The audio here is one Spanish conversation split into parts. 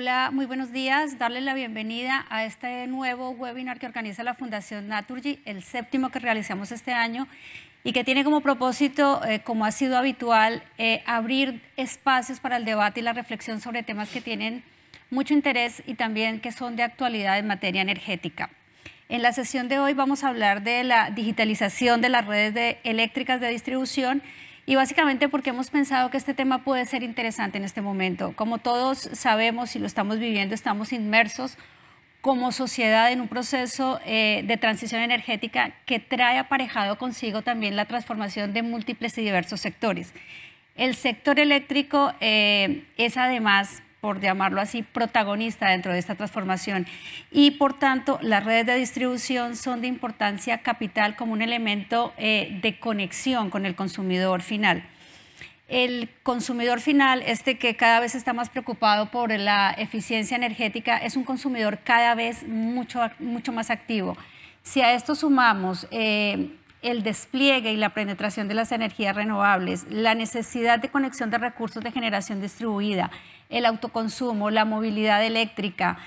Hola, muy buenos días. Darles la bienvenida a este nuevo webinar que organiza la Fundación Naturgy, el séptimo que realizamos este año y que tiene como propósito, eh, como ha sido habitual, eh, abrir espacios para el debate y la reflexión sobre temas que tienen mucho interés y también que son de actualidad en materia energética. En la sesión de hoy vamos a hablar de la digitalización de las redes eléctricas de distribución y básicamente porque hemos pensado que este tema puede ser interesante en este momento. Como todos sabemos y lo estamos viviendo, estamos inmersos como sociedad en un proceso eh, de transición energética que trae aparejado consigo también la transformación de múltiples y diversos sectores. El sector eléctrico eh, es además por llamarlo así, protagonista dentro de esta transformación. Y por tanto, las redes de distribución son de importancia capital como un elemento eh, de conexión con el consumidor final. El consumidor final, este que cada vez está más preocupado por la eficiencia energética, es un consumidor cada vez mucho, mucho más activo. Si a esto sumamos eh, el despliegue y la penetración de las energías renovables, la necesidad de conexión de recursos de generación distribuida, el autoconsumo, la movilidad eléctrica,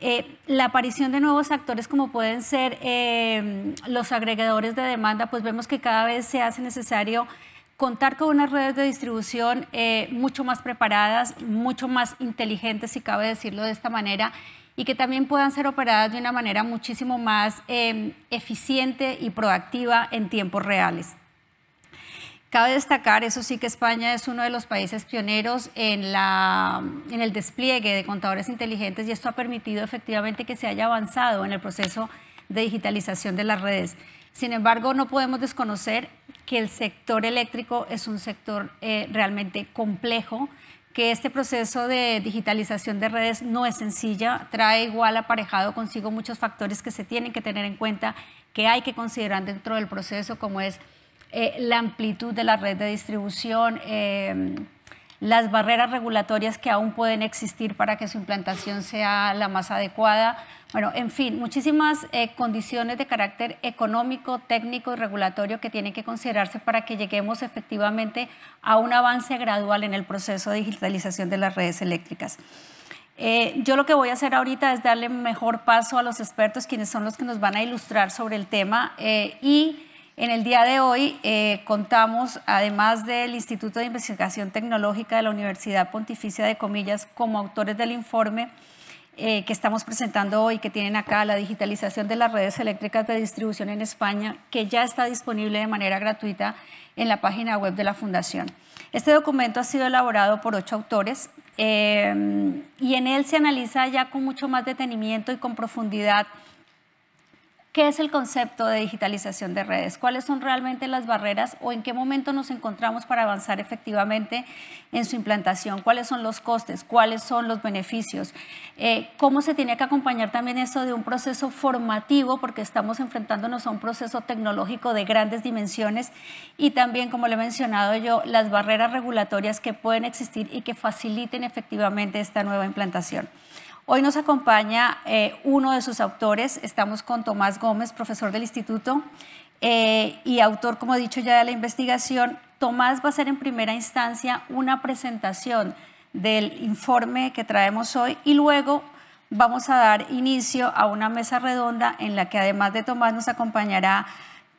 eh, la aparición de nuevos actores como pueden ser eh, los agregadores de demanda, pues vemos que cada vez se hace necesario contar con unas redes de distribución eh, mucho más preparadas, mucho más inteligentes, si cabe decirlo de esta manera, y que también puedan ser operadas de una manera muchísimo más eficiente y proactiva en tiempos reales. Cabe destacar, eso sí, que España es uno de los países pioneros en, la, en el despliegue de contadores inteligentes y esto ha permitido efectivamente que se haya avanzado en el proceso de digitalización de las redes. Sin embargo, no podemos desconocer que el sector eléctrico es un sector eh, realmente complejo, que este proceso de digitalización de redes no es sencilla, trae igual aparejado consigo muchos factores que se tienen que tener en cuenta, que hay que considerar dentro del proceso, como es eh, la amplitud de la red de distribución, eh, las barreras regulatorias que aún pueden existir para que su implantación sea la más adecuada. Bueno, en fin, muchísimas eh, condiciones de carácter económico, técnico y regulatorio que tienen que considerarse para que lleguemos efectivamente a un avance gradual en el proceso de digitalización de las redes eléctricas. yo lo que voy a hacer ahorita es darle mejor paso a los expertos, quienes son los que nos van a ilustrar sobre el tema y en el día de hoy eh, contamos, además del Instituto de Investigación Tecnológica de la Universidad Pontificia de Comillas, como autores del informe eh, que estamos presentando hoy, que tienen acá la digitalización de las redes eléctricas de distribución en España, que ya está disponible de manera gratuita en la página web de la Fundación. Este documento ha sido elaborado por ocho autores eh, y en él se analiza ya con mucho más detenimiento y con profundidad ¿Qué es el concepto de digitalización de redes? ¿Cuáles son realmente las barreras o en qué momento nos encontramos para avanzar efectivamente en su implantación? ¿Cuáles son los costes? ¿Cuáles son los beneficios? Eh, ¿Cómo se tiene que acompañar también eso de un proceso formativo? Porque estamos enfrentándonos a un proceso tecnológico de grandes dimensiones y también, como le he mencionado yo, las barreras regulatorias que pueden existir y que faciliten efectivamente esta nueva implantación. Hoy nos acompaña eh, uno de sus autores, estamos con Tomás Gómez, profesor del instituto eh, y autor, como he dicho ya, de la investigación. Tomás va a hacer en primera instancia una presentación del informe que traemos hoy y luego vamos a dar inicio a una mesa redonda en la que además de Tomás nos acompañará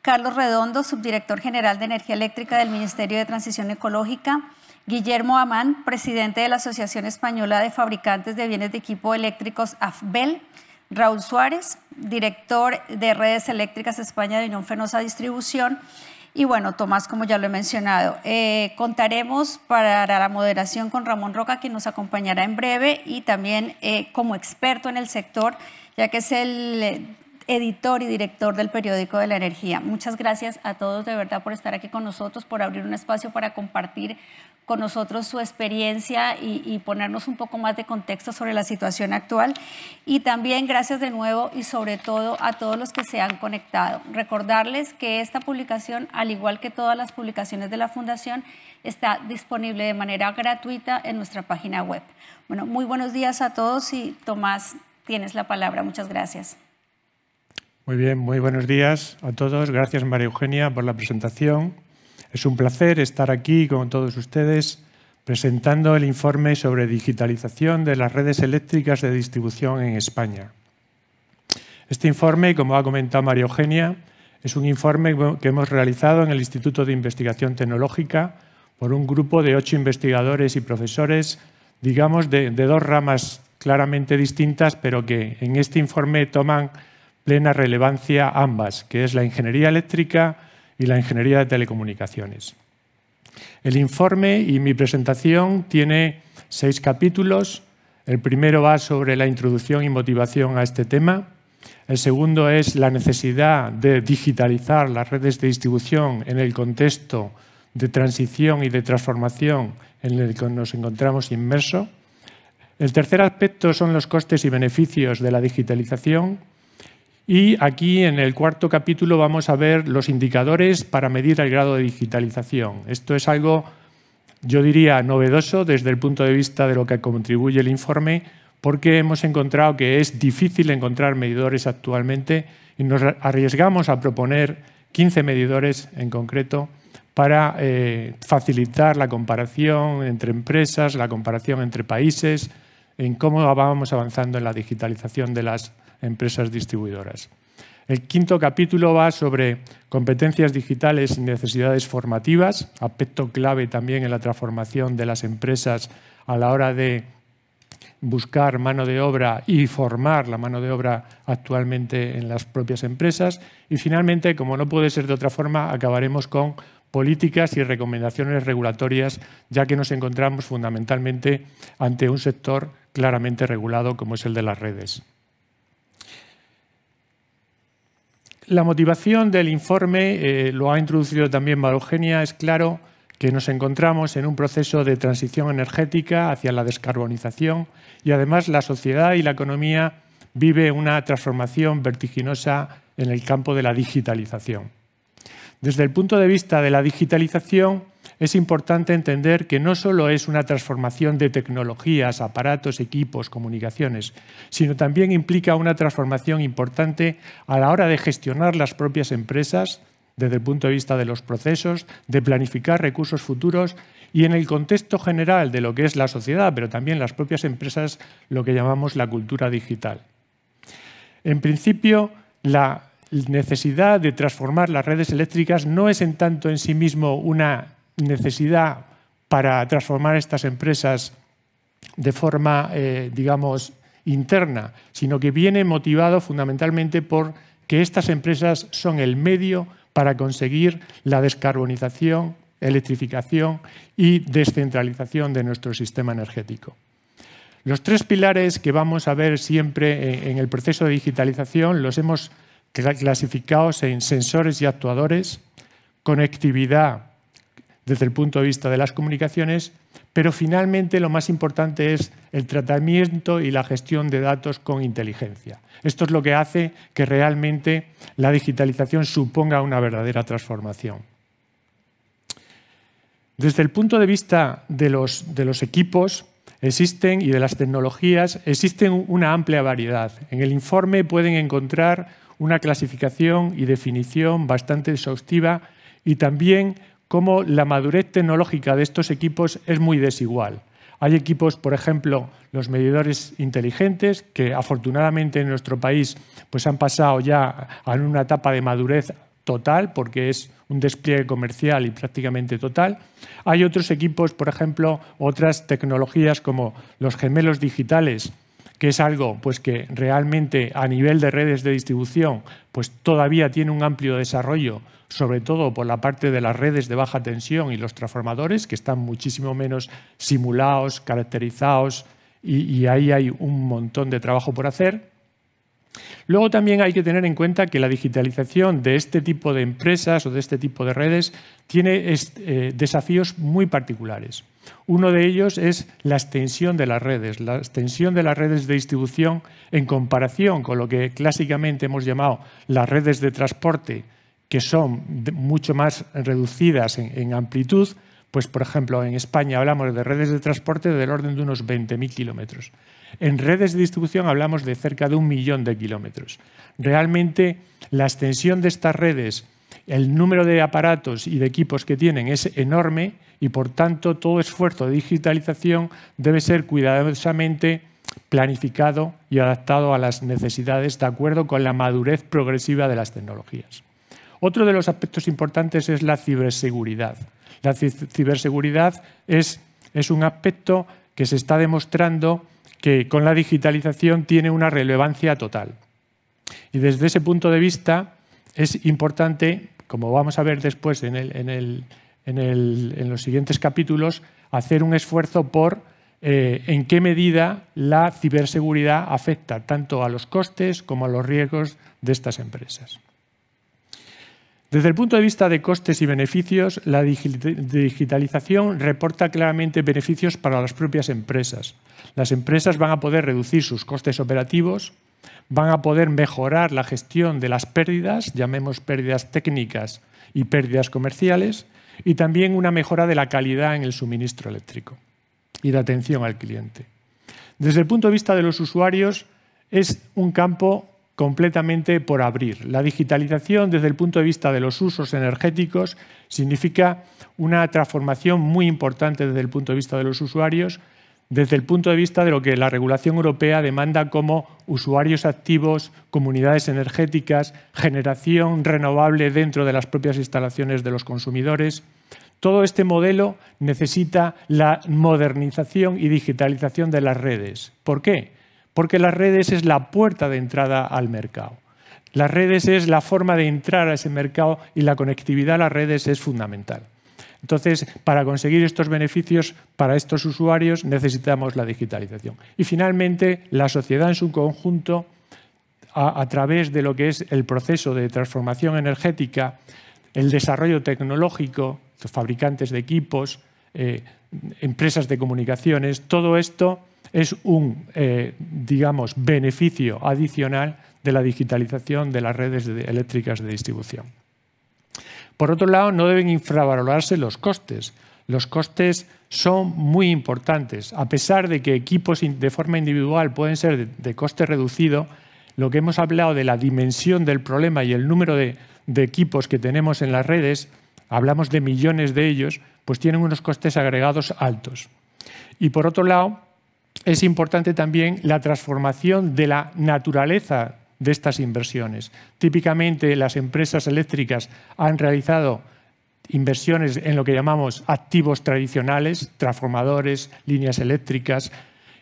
Carlos Redondo, subdirector general de Energía Eléctrica del Ministerio de Transición Ecológica, Guillermo Amán, presidente de la Asociación Española de Fabricantes de Bienes de Equipo Eléctricos, AFBEL, Raúl Suárez, director de Redes Eléctricas España de Unión Fenosa Distribución, y bueno, Tomás, como ya lo he mencionado, eh, contaremos para la moderación con Ramón Roca, quien nos acompañará en breve, y también eh, como experto en el sector, ya que es el eh, editor y director del periódico de la energía. Muchas gracias a todos de verdad por estar aquí con nosotros, por abrir un espacio para compartir con nosotros su experiencia y, ponernos un poco más de contexto sobre la situación actual. Y también gracias de nuevo y sobre todo a todos los que se han conectado. Recordarles que esta publicación, al igual que todas las publicaciones de la Fundación, está disponible de manera gratuita en nuestra página web. Bueno, muy buenos días a todos y Tomás, tienes la palabra. Muchas gracias. Muy bien, muy buenos días a todos. Gracias María Eugenia por la presentación. Es un placer estar aquí con todos ustedes presentando el informe sobre digitalización de las redes eléctricas de distribución en España. Este informe, como ha comentado María Eugenia, es un informe que hemos realizado en el Instituto de Investigación Tecnológica por un grupo de ocho investigadores y profesores, digamos, de, dos ramas claramente distintas, pero que en este informe toman plena relevancia ambas, que es la ingeniería eléctrica y la ingeniería de telecomunicaciones. El informe y mi presentación tiene seis capítulos. El primero va sobre la introducción y motivación a este tema. El segundo es la necesidad de digitalizar las redes de distribución en el contexto de transición y de transformación en el que nos encontramos inmersos. El tercer aspecto son los costes y beneficios de la digitalización. Y aquí en el cuarto capítulo vamos a ver los indicadores para medir el grado de digitalización. Esto es algo, yo diría, novedoso desde el punto de vista de lo que contribuye el informe, porque hemos encontrado que es difícil encontrar medidores actualmente y nos arriesgamos a proponer 15 medidores en concreto para eh, facilitar la comparación entre empresas, la comparación entre países, en cómo vamos avanzando en la digitalización de las empresas distribuidoras. El quinto capítulo va sobre competencias digitales y necesidades formativas, aspecto clave también en la transformación de las empresas a la hora de buscar mano de obra y formar la mano de obra actualmente en las propias empresas. Y finalmente, como no puede ser de otra forma, acabaremos con políticas y recomendaciones regulatorias, ya que nos encontramos fundamentalmente ante un sector claramente regulado como es el de las redes. La motivación del informe, eh, lo ha introducido también Eugenia, es claro que nos encontramos en un proceso de transición energética hacia la descarbonización y además la sociedad y la economía vive una transformación vertiginosa en el campo de la digitalización. Desde el punto de vista de la digitalización, es importante entender que no solo es una transformación de tecnologías, aparatos, equipos, comunicaciones, sino también implica una transformación importante a la hora de gestionar las propias empresas desde el punto de vista de los procesos, de planificar recursos futuros y en el contexto general de lo que es la sociedad, pero también las propias empresas, lo que llamamos la cultura digital. En principio, la necesidad de transformar las redes eléctricas no es en tanto en sí mismo una necesidad para transformar estas empresas de forma, eh, digamos, interna, sino que viene motivado fundamentalmente por que estas empresas son el medio para conseguir la descarbonización, electrificación y descentralización de nuestro sistema energético. Los tres pilares que vamos a ver siempre en el proceso de digitalización los hemos clasificados en sensores y actuadores, conectividad desde el punto de vista de las comunicaciones, pero finalmente lo más importante es el tratamiento y la gestión de datos con inteligencia. Esto es lo que hace que realmente la digitalización suponga una verdadera transformación. Desde el punto de vista de los, equipos, existen y de las tecnologías, existen una amplia variedad. En el informe pueden encontrar una clasificación y definición bastante exhaustiva y también cómo la madurez tecnológica de estos equipos es muy desigual. Hay equipos, por ejemplo, los medidores inteligentes, que afortunadamente en nuestro país pues han pasado ya a una etapa de madurez total, porque es un despliegue comercial y prácticamente total. Hay otros equipos, por ejemplo, otras tecnologías como los gemelos digitales, que es algo pues, que realmente a nivel de redes de distribución pues, todavía tiene un amplio desarrollo, sobre todo por la parte de las redes de baja tensión y los transformadores, que están muchísimo menos simulados, caracterizados, y, ahí hay un montón de trabajo por hacer. Luego también hay que tener en cuenta que la digitalización de este tipo de empresas o de este tipo de redes tiene eh, desafíos muy particulares. Uno de ellos es la extensión de las redes, la extensión de las redes de distribución en comparación con lo que clásicamente hemos llamado las redes de transporte, que son mucho más reducidas en, amplitud, pues por ejemplo en España hablamos de redes de transporte del orden de unos 20.000 kilómetros. En redes de distribución hablamos de cerca de un millón de kilómetros. Realmente la extensión de estas redes el número de aparatos y de equipos que tienen es enorme y por tanto todo esfuerzo de digitalización debe ser cuidadosamente planificado y adaptado a las necesidades de acuerdo con la madurez progresiva de las tecnologías. Otro de los aspectos importantes es la ciberseguridad. La ciberseguridad es, un aspecto que se está demostrando que con la digitalización tiene una relevancia total. Y desde ese punto de vista es importante, como vamos a ver después en, los siguientes capítulos, hacer un esfuerzo por eh, en qué medida la ciberseguridad afecta tanto a los costes como a los riesgos de estas empresas. Desde el punto de vista de costes y beneficios, la digitalización reporta claramente beneficios para las propias empresas. Las empresas van a poder reducir sus costes operativos, van a poder mejorar la gestión de las pérdidas, llamemos pérdidas técnicas y pérdidas comerciales, y también una mejora de la calidad en el suministro eléctrico y de atención al cliente. Desde el punto de vista de los usuarios, es un campo completamente por abrir. La digitalización desde el punto de vista de los usos energéticos significa una transformación muy importante desde el punto de vista de los usuarios, desde el punto de vista de lo que la regulación europea demanda como usuarios activos, comunidades energéticas, generación renovable dentro de las propias instalaciones de los consumidores. Todo este modelo necesita la modernización y digitalización de las redes. ¿Por qué? Porque las redes es la puerta de entrada al mercado. Las redes es la forma de entrar a ese mercado y la conectividad a las redes es fundamental. Entonces, para conseguir estos beneficios para estos usuarios necesitamos la digitalización. Y finalmente, la sociedad en su conjunto, a, través de lo que es el proceso de transformación energética, el desarrollo tecnológico, los fabricantes de equipos, eh, empresas de comunicaciones, todo esto es un, eh, digamos, beneficio adicional de la digitalización de las redes eléctricas de distribución. Por otro lado, no deben infravalorarse los costes. Los costes son muy importantes. A pesar de que equipos de forma individual pueden ser de, coste reducido, lo que hemos hablado de la dimensión del problema y el número de, de equipos que tenemos en las redes, hablamos de millones de ellos, pues tienen unos costes agregados altos. Y por otro lado, es importante también la transformación de la naturaleza de estas inversiones. Típicamente las empresas eléctricas han realizado inversiones en lo que llamamos activos tradicionales, transformadores, líneas eléctricas,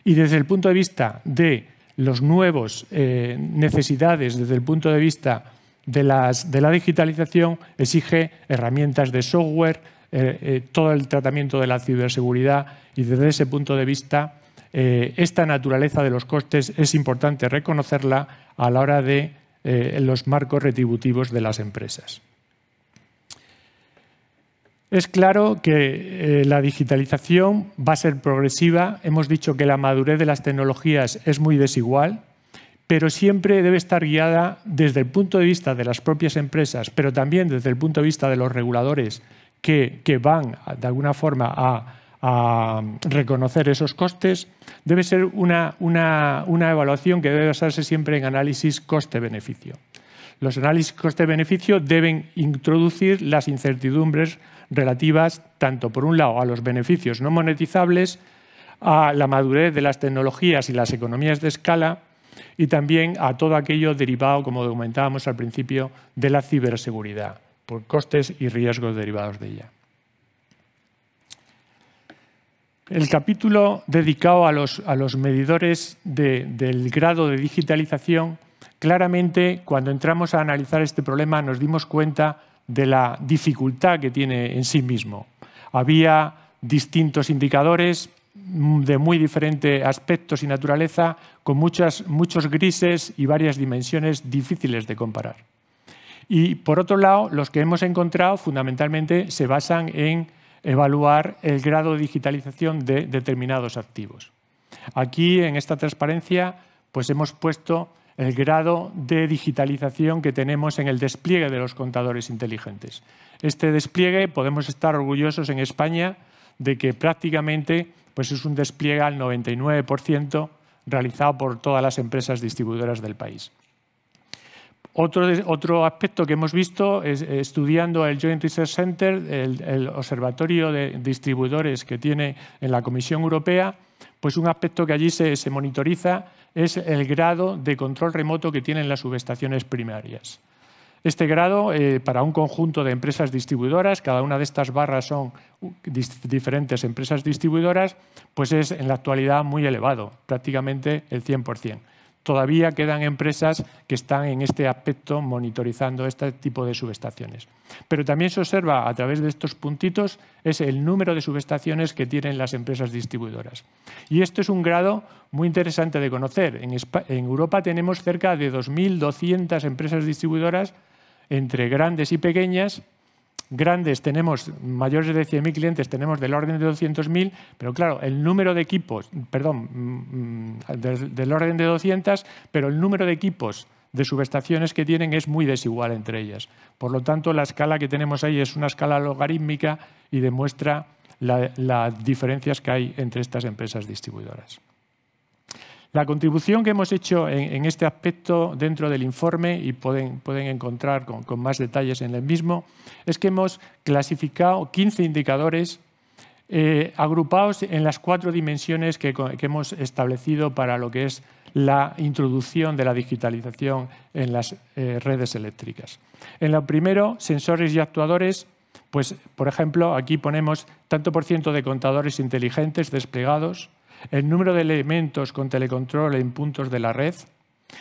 y desde el punto de vista de las nuevas eh, necesidades, desde el punto de vista de, la digitalización, exige herramientas de software, eh, eh, todo el tratamiento de la ciberseguridad y desde ese punto de vista eh, esta naturaleza de los costes es importante reconocerla a la hora de eh, los marcos retributivos de las empresas. Es claro que eh, la digitalización va a ser progresiva. Hemos dicho que la madurez de las tecnologías es muy desigual, pero siempre debe estar guiada desde el punto de vista de las propias empresas, pero también desde el punto de vista de los reguladores que van de alguna forma a a reconocer esos costes, debe ser una, evaluación que debe basarse siempre en análisis coste-beneficio. Los análisis coste-beneficio deben introducir las incertidumbres relativas, tanto por un lado a los beneficios no monetizables, a la madurez de las tecnologías y las economías de escala y también a todo aquello derivado, como comentábamos al principio, de la ciberseguridad, por costes y riesgos derivados de ella. El capítulo dedicado a los, medidores del grado de digitalización, claramente cuando entramos a analizar este problema nos dimos cuenta de la dificultad que tiene en sí mismo. Había distintos indicadores de muy diferentes aspectos y naturaleza, con muchos grises y varias dimensiones difíciles de comparar. Y por otro lado, los que hemos encontrado fundamentalmente se basan en evaluar el grado de digitalización de determinados activos. Aquí, en esta transparencia, pues hemos puesto el grado de digitalización que tenemos en el despliegue de los contadores inteligentes. Este despliegue podemos estar orgullosos en España de que prácticamente pues es un despliegue al 99% realizado por todas las empresas distribuidoras del país. Otro, otro aspecto que hemos visto es estudiando el Joint Research Center, el, observatorio de distribuidores que tiene en la Comisión Europea, pues un aspecto que allí se, se monitoriza es el grado de control remoto que tienen las subestaciones primarias. Este grado, eh, para un conjunto de empresas distribuidoras, cada una de estas barras son diferentes empresas distribuidoras, pues es en la actualidad muy elevado, prácticamente el 100% todavía quedan empresas que están en este aspecto monitorizando este tipo de subestaciones. Pero también se observa a través de estos puntitos es el número de subestaciones que tienen las empresas distribuidoras. Y esto es un grado muy interesante de conocer. En, en Europa tenemos cerca de 2.200 empresas distribuidoras entre grandes y pequeñas grandes tenemos, mayores de 100.000 clientes tenemos del orden de 200.000, pero claro, el número de equipos, perdón, mm, mm, del, orden de 200, pero el número de equipos de subestaciones que tienen es muy desigual entre ellas. Por lo tanto, la escala que tenemos ahí es una escala logarítmica y demuestra las diferencias que hay entre estas empresas distribuidoras. La contribución que hemos hecho en, este aspecto dentro del informe, y pueden, encontrar con, más detalles en el mismo, es que hemos clasificado 15 indicadores eh, agrupados en las cuatro dimensiones que, hemos establecido para lo que es la introducción de la digitalización en las eh, redes eléctricas. En lo primero, sensores y actuadores, pues, por ejemplo, aquí ponemos tanto por ciento de contadores inteligentes desplegados, el número de elementos con telecontrol en puntos de la red,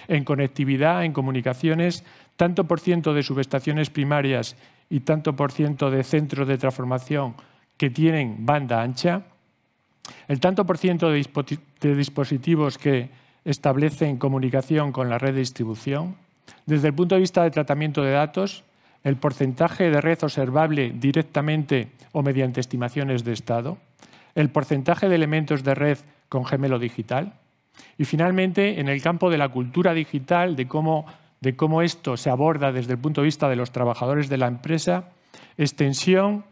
en conectividad, en comunicaciones, tanto por ciento de subestaciones primarias y tanto por ciento de centros de transformación que tienen banda ancha, el tanto por ciento de, dispositivos que establecen comunicación con la red de distribución, desde el punto de vista de tratamiento de datos, el porcentaje de red observable directamente o mediante estimaciones de estado, el porcentaje de elementos de red con gemelo digital. Y finalmente, en el campo de la cultura digital, de cómo, de cómo esto se aborda desde el punto de vista de los trabajadores de la empresa, extensión,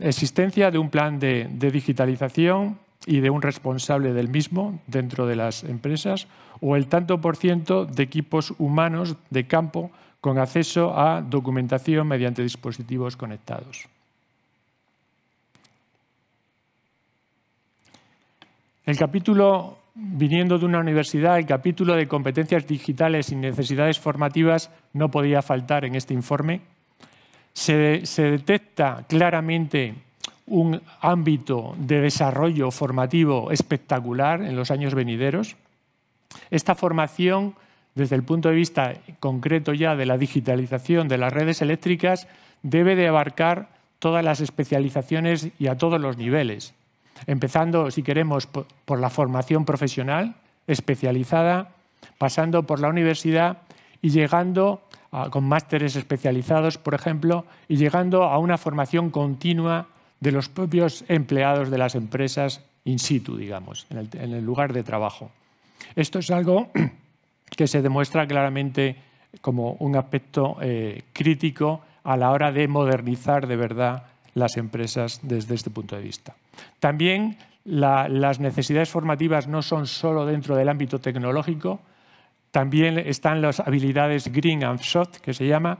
existencia de un plan de, de digitalización y de un responsable del mismo dentro de las empresas, o el tanto por ciento de equipos humanos de campo con acceso a documentación mediante dispositivos conectados. El capítulo, viniendo de una universidad, el capítulo de competencias digitales y necesidades formativas no podía faltar en este informe. Se, detecta claramente un ámbito de desarrollo formativo espectacular en los años venideros. Esta formación, desde el punto de vista concreto ya de la digitalización de las redes eléctricas, debe de abarcar todas las especializaciones y a todos los niveles empezando, si queremos, por la formación profesional especializada, pasando por la universidad y llegando con másteres especializados, por ejemplo, y llegando a una formación continua de los propios empleados de las empresas in situ, digamos, en el, lugar de trabajo. Esto es algo que se demuestra claramente como un aspecto eh, crítico a la hora de modernizar de verdad las empresas desde este punto de vista. También las necesidades formativas no son solo dentro del ámbito tecnológico, también están las habilidades green and soft, que se llama,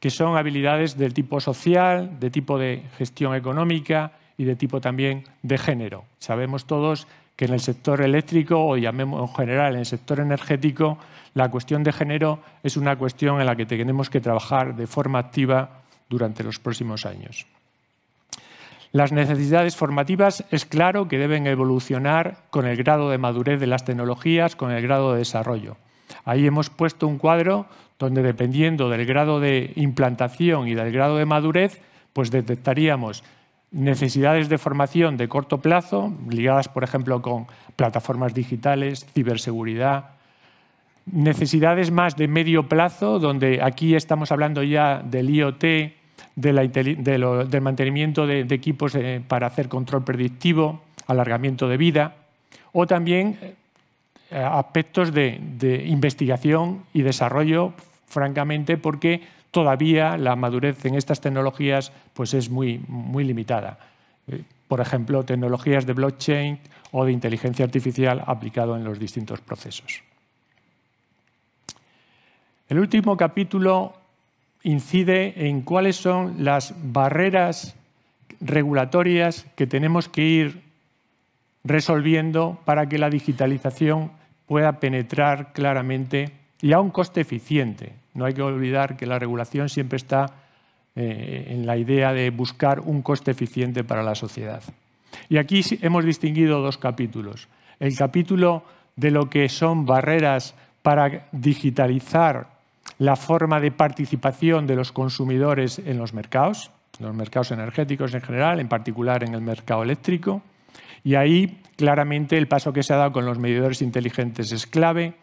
que son habilidades del tipo social, de tipo de gestión económica y de tipo también de género. Sabemos todos que en el sector eléctrico o llamemos en general en el sector energético, la cuestión de género es una cuestión en la que tenemos que trabajar de forma activa durante los próximos años. Las necesidades formativas es claro que deben evolucionar con el grado de madurez de las tecnologías, con el grado de desarrollo. Ahí hemos puesto un cuadro donde dependiendo del grado de implantación y del grado de madurez, pues detectaríamos necesidades de formación de corto plazo, ligadas, por ejemplo, con plataformas digitales, ciberseguridad, necesidades más de medio plazo, donde aquí estamos hablando ya del IoT, del mantenimiento de, equipos eh, para hacer control predictivo, alargamiento de vida, o también eh, aspectos de, investigación y desarrollo, francamente, porque todavía la madurez en estas tecnologías pues, es muy, muy limitada. Eh, por ejemplo, tecnologías de blockchain o de inteligencia artificial aplicado en los distintos procesos. El último capítulo incide en cuáles son las barreras regulatorias que tenemos que ir resolviendo para que la digitalización pueda penetrar claramente y a un coste eficiente. No hay que olvidar que la regulación siempre está eh, en la idea de buscar un coste eficiente para la sociedad. Y aquí hemos distinguido dos capítulos. El capítulo de lo que son barreras para digitalizar la forma de participación de los consumidores en los mercados, los mercados energéticos en general, en particular en el mercado eléctrico. Y ahí claramente el paso que se ha dado con los medidores inteligentes es clave.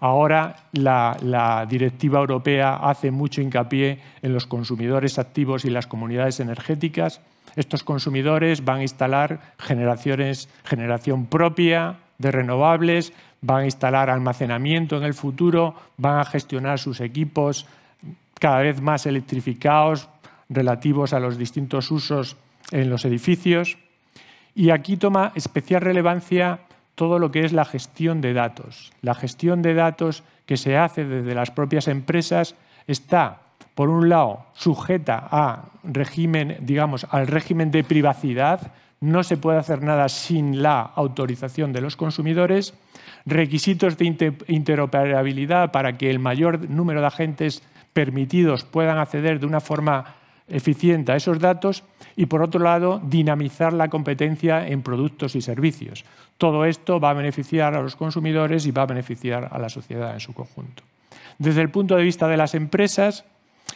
Ahora la, directiva europea hace mucho hincapié en los consumidores activos y las comunidades energéticas. Estos consumidores van a instalar generaciones, generación propia de renovables, van a instalar almacenamiento en el futuro, van a gestionar sus equipos cada vez más electrificados relativos a los distintos usos en los edificios. Y aquí toma especial relevancia todo lo que es la gestión de datos. La gestión de datos que se hace desde las propias empresas está, por un lado, sujeta a régimen, digamos, al régimen de privacidad. No se puede hacer nada sin la autorización de los consumidores. Requisitos de interoperabilidad para que el mayor número de agentes permitidos puedan acceder de una forma eficiente a esos datos y, por otro lado, dinamizar la competencia en productos y servicios. Todo esto va a beneficiar a los consumidores y va a beneficiar a la sociedad en su conjunto. Desde el punto de vista de las empresas,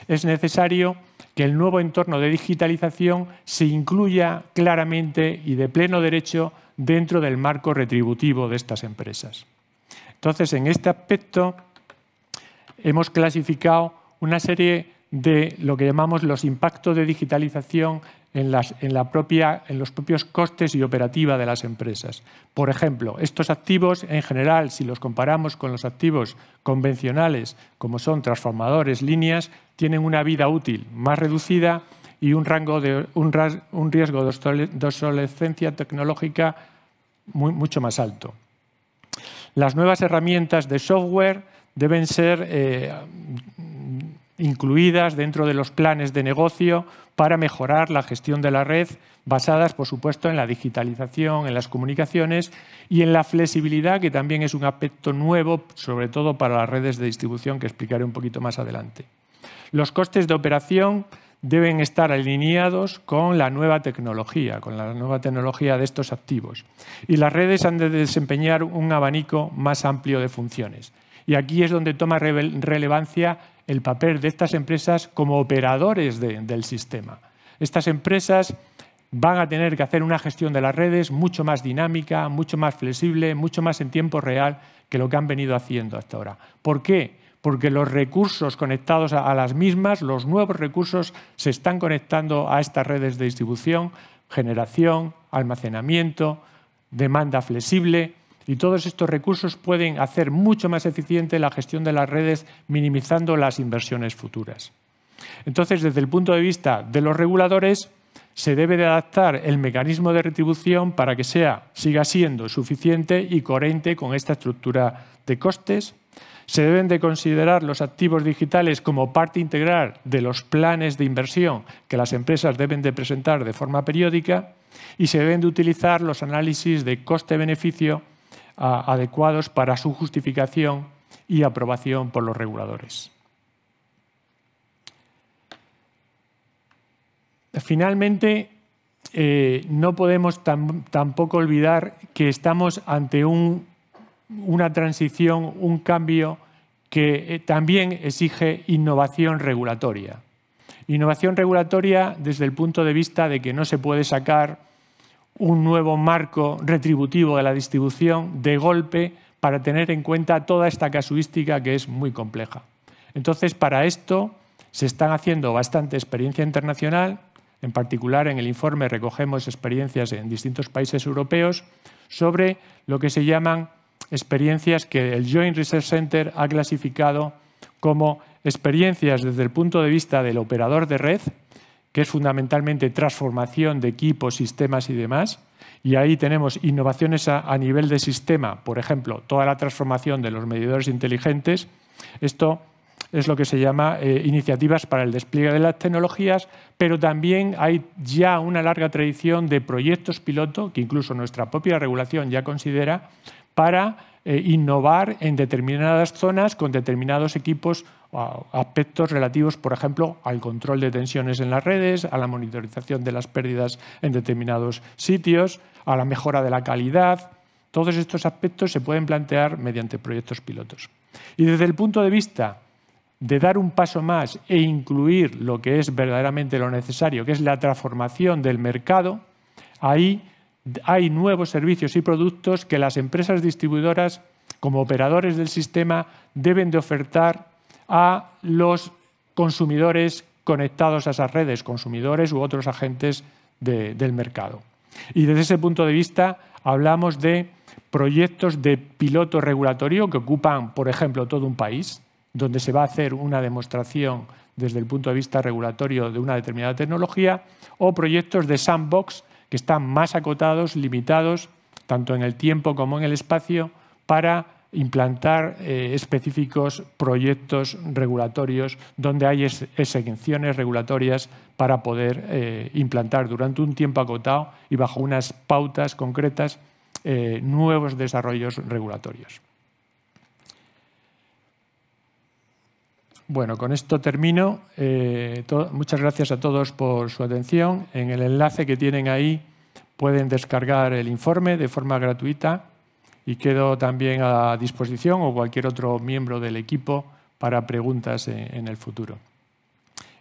es necesario que el nuevo entorno de digitalización se incluya claramente y de pleno derecho dentro del marco retributivo de estas empresas. Entonces, en este aspecto, hemos clasificado una serie de lo que llamamos los impactos de digitalización en, los propios costes y operativa de las empresas. Por ejemplo, estos activos, en general, si los comparamos con los activos convencionales, como son transformadores, líneas, tienen una vida útil más reducida y un, rango de, un, riesgo de obsolescencia tecnológica mucho más alto. Las nuevas herramientas de software deben ser eh, incluidas dentro de los planes de negocio para mejorar la gestión de la red, basadas, por supuesto, en la digitalización, en las comunicaciones y en la flexibilidad, que también es un aspecto nuevo, sobre todo para las redes de distribución, que explicaré un poquito más adelante. Los costes de operación deben estar alineados con la nueva tecnología, con la nueva tecnología de estos activos. Y las redes han de desempeñar un abanico más amplio de funciones. Y aquí es donde toma relevancia el papel de estas empresas como operadores del sistema. Estas empresas van a tener que hacer una gestión de las redes mucho más dinámica, mucho más flexible, mucho más en tiempo real que lo que han venido haciendo hasta ahora. ¿Por qué? Porque los recursos conectados a las mismas, los nuevos recursos, se están conectando a estas redes de distribución, generación, almacenamiento, demanda flexible, y todos estos recursos pueden hacer mucho más eficiente la gestión de las redes, minimizando las inversiones futuras. Entonces, desde el punto de vista de los reguladores, se debe de adaptar el mecanismo de retribución para que sea, siga siendo suficiente y coherente con esta estructura de costes. Se deben de considerar los activos digitales como parte integral de los planes de inversión que las empresas deben de presentar de forma periódica y se deben de utilizar los análisis de coste-beneficio adecuados para su justificación y aprobación por los reguladores. Finalmente, eh, no podemos tampoco olvidar que estamos ante una transición, un cambio que eh, también exige innovación regulatoria. Innovación regulatoria desde el punto de vista de que no se puede sacar un nuevo marco retributivo de la distribución de golpe para tener en cuenta toda esta casuística que es muy compleja. Entonces, para esto se están haciendo bastante experiencia internacional, en particular en el informe recogemos experiencias en distintos países europeos sobre lo que se llaman experiencias que el Joint Research Center ha clasificado como experiencias desde el punto de vista del operador de red, que es fundamentalmente transformación de equipos, sistemas y demás. Y ahí tenemos innovaciones a, nivel de sistema, por ejemplo, toda la transformación de los medidores inteligentes. Esto es lo que se llama eh, iniciativas para el despliegue de las tecnologías, pero también hay ya una larga tradición de proyectos piloto, que incluso nuestra propia regulación ya considera, para eh, innovar en determinadas zonas con determinados equipos aspectos relativos, por ejemplo, al control de tensiones en las redes, a la monitorización de las pérdidas en determinados sitios, a la mejora de la calidad. Todos estos aspectos se pueden plantear mediante proyectos pilotos. Y desde el punto de vista de dar un paso más e incluir lo que es verdaderamente lo necesario, que es la transformación del mercado, ahí hay nuevos servicios y productos que las empresas distribuidoras, como operadores del sistema, deben de ofertar a los consumidores conectados a esas redes, consumidores u otros agentes del mercado. Y desde ese punto de vista hablamos de proyectos de piloto regulatorio que ocupan, por ejemplo, todo un país, donde se va a hacer una demostración desde el punto de vista regulatorio de una determinada tecnología, o proyectos de sandbox que están más acotados, limitados, tanto en el tiempo como en el espacio, para implantar eh, específicos proyectos regulatorios donde hay exenciones regulatorias para poder eh, implantar durante un tiempo acotado y bajo unas pautas concretas eh, nuevos desarrollos regulatorios. Bueno, con esto termino. Eh, muchas gracias a todos por su atención. En el enlace que tienen ahí pueden descargar el informe de forma gratuita y quedo también a disposición o cualquier otro miembro del equipo para preguntas en, el futuro.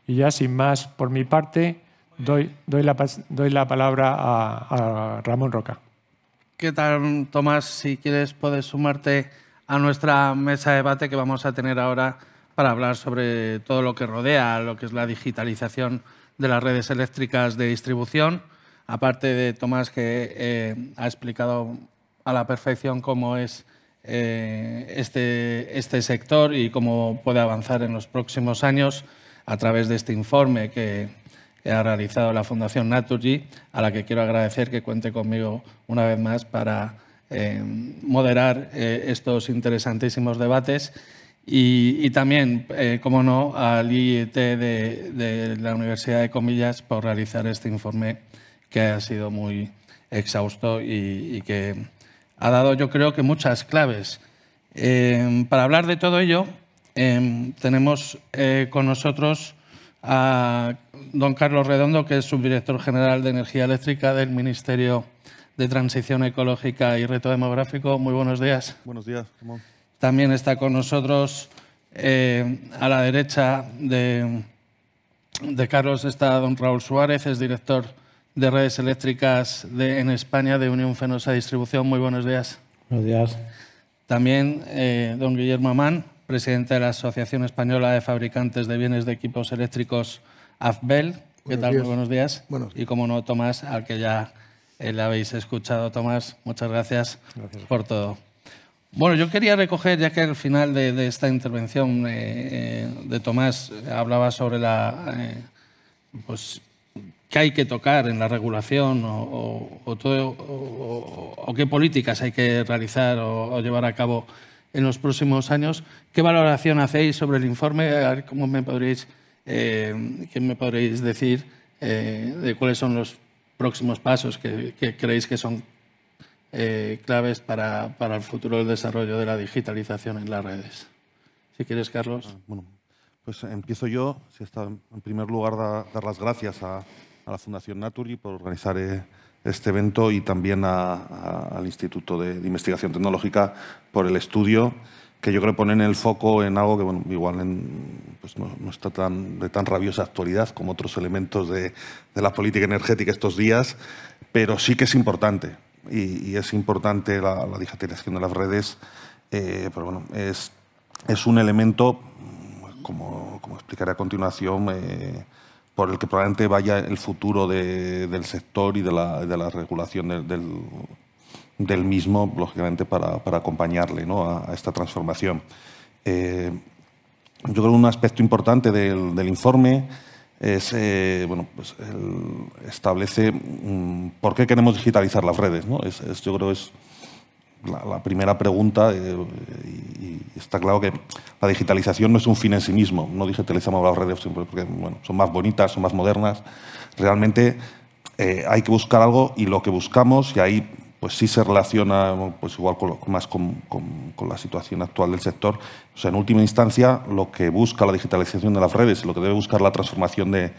Y ya sin más por mi parte, doy, la, palabra a, Ramón Roca. ¿Qué tal, Tomás? Si quieres, puedes sumarte a nuestra mesa de debate que vamos a tener ahora para hablar sobre todo lo que rodea lo que es la digitalización de las redes eléctricas de distribución. Aparte de Tomás, que eh, ha explicado a la perfección cómo es eh, este, este sector y cómo puede avanzar en los próximos años a través de este informe que ha realizado la Fundación Naturgy, a la que quiero agradecer que cuente conmigo una vez más para eh, moderar estos interesantísimos debates y, también, eh, como no, al IET de, la Universidad de Comillas por realizar este informe que ha sido muy exhausto y, que ha dado, yo creo que muchas claves. Eh, para hablar de todo ello, eh, tenemos con nosotros a don Carlos Redondo, que es subdirector general de Energía Eléctrica del Ministerio de Transición Ecológica y Reto Demográfico. Muy buenos días. Buenos días. También está con nosotros eh, a la derecha de, Carlos está don Raúl Suárez, es director de redes eléctricas en España de Unión Fenosa Distribución. Muy buenos días. Buenos días. También eh, don Guillermo Amán, presidente de la Asociación Española de Fabricantes de Bienes de Equipos Eléctricos, AFBEL. ¿Qué tal? Muy buenos días. Y como no, Tomás, al que ya eh, le habéis escuchado, Tomás, muchas gracias. por todo. Bueno, yo quería recoger, ya que al final de, esta intervención eh, eh, de Tomás hablaba sobre la, eh, pues, qué hay que tocar en la regulación o, qué políticas hay que realizar o, llevar a cabo en los próximos años. ¿Qué valoración hacéis sobre el informe? ¿Cómo me podréis, ¿Qué me podréis decir de cuáles son los próximos pasos que creéis que son eh, claves para, para, el futuro del desarrollo de la digitalización en las redes. Si quieres, Carlos. Ah, bueno, pues empiezo yo. Si está, en primer lugar, dar las gracias a, la Fundación Naturi por organizar eh, este evento y también al Instituto de, Investigación Tecnológica por el estudio que yo creo ponen el foco en algo que bueno, igual pues no, está tan, de tan rabiosa actualidad como otros elementos de, de la política energética estos días, pero sí que es importante y, es importante la, digitalización de las redes, eh, pero bueno, es, es un elemento, como, como explicaré a continuación, eh, por el que probablemente vaya el futuro del sector y de la, de la regulación del, del, mismo, lógicamente, para, para acompañarle ¿no? a, esta transformación. Eh, yo creo que un aspecto importante del informe es, eh, bueno, pues establece por qué queremos digitalizar las redes. ¿no? Es, yo creo que es la, primera pregunta, eh, y, está claro que la digitalización no es un fin en sí mismo. No digitalizamos las redes porque bueno, son más bonitas, son más modernas. Realmente eh, hay que buscar algo y lo que buscamos, y ahí pues sí se relaciona pues igual con más con, con, la situación actual del sector. O sea, en última instancia, lo que busca la digitalización de las redes, lo que debe buscar la transformación de,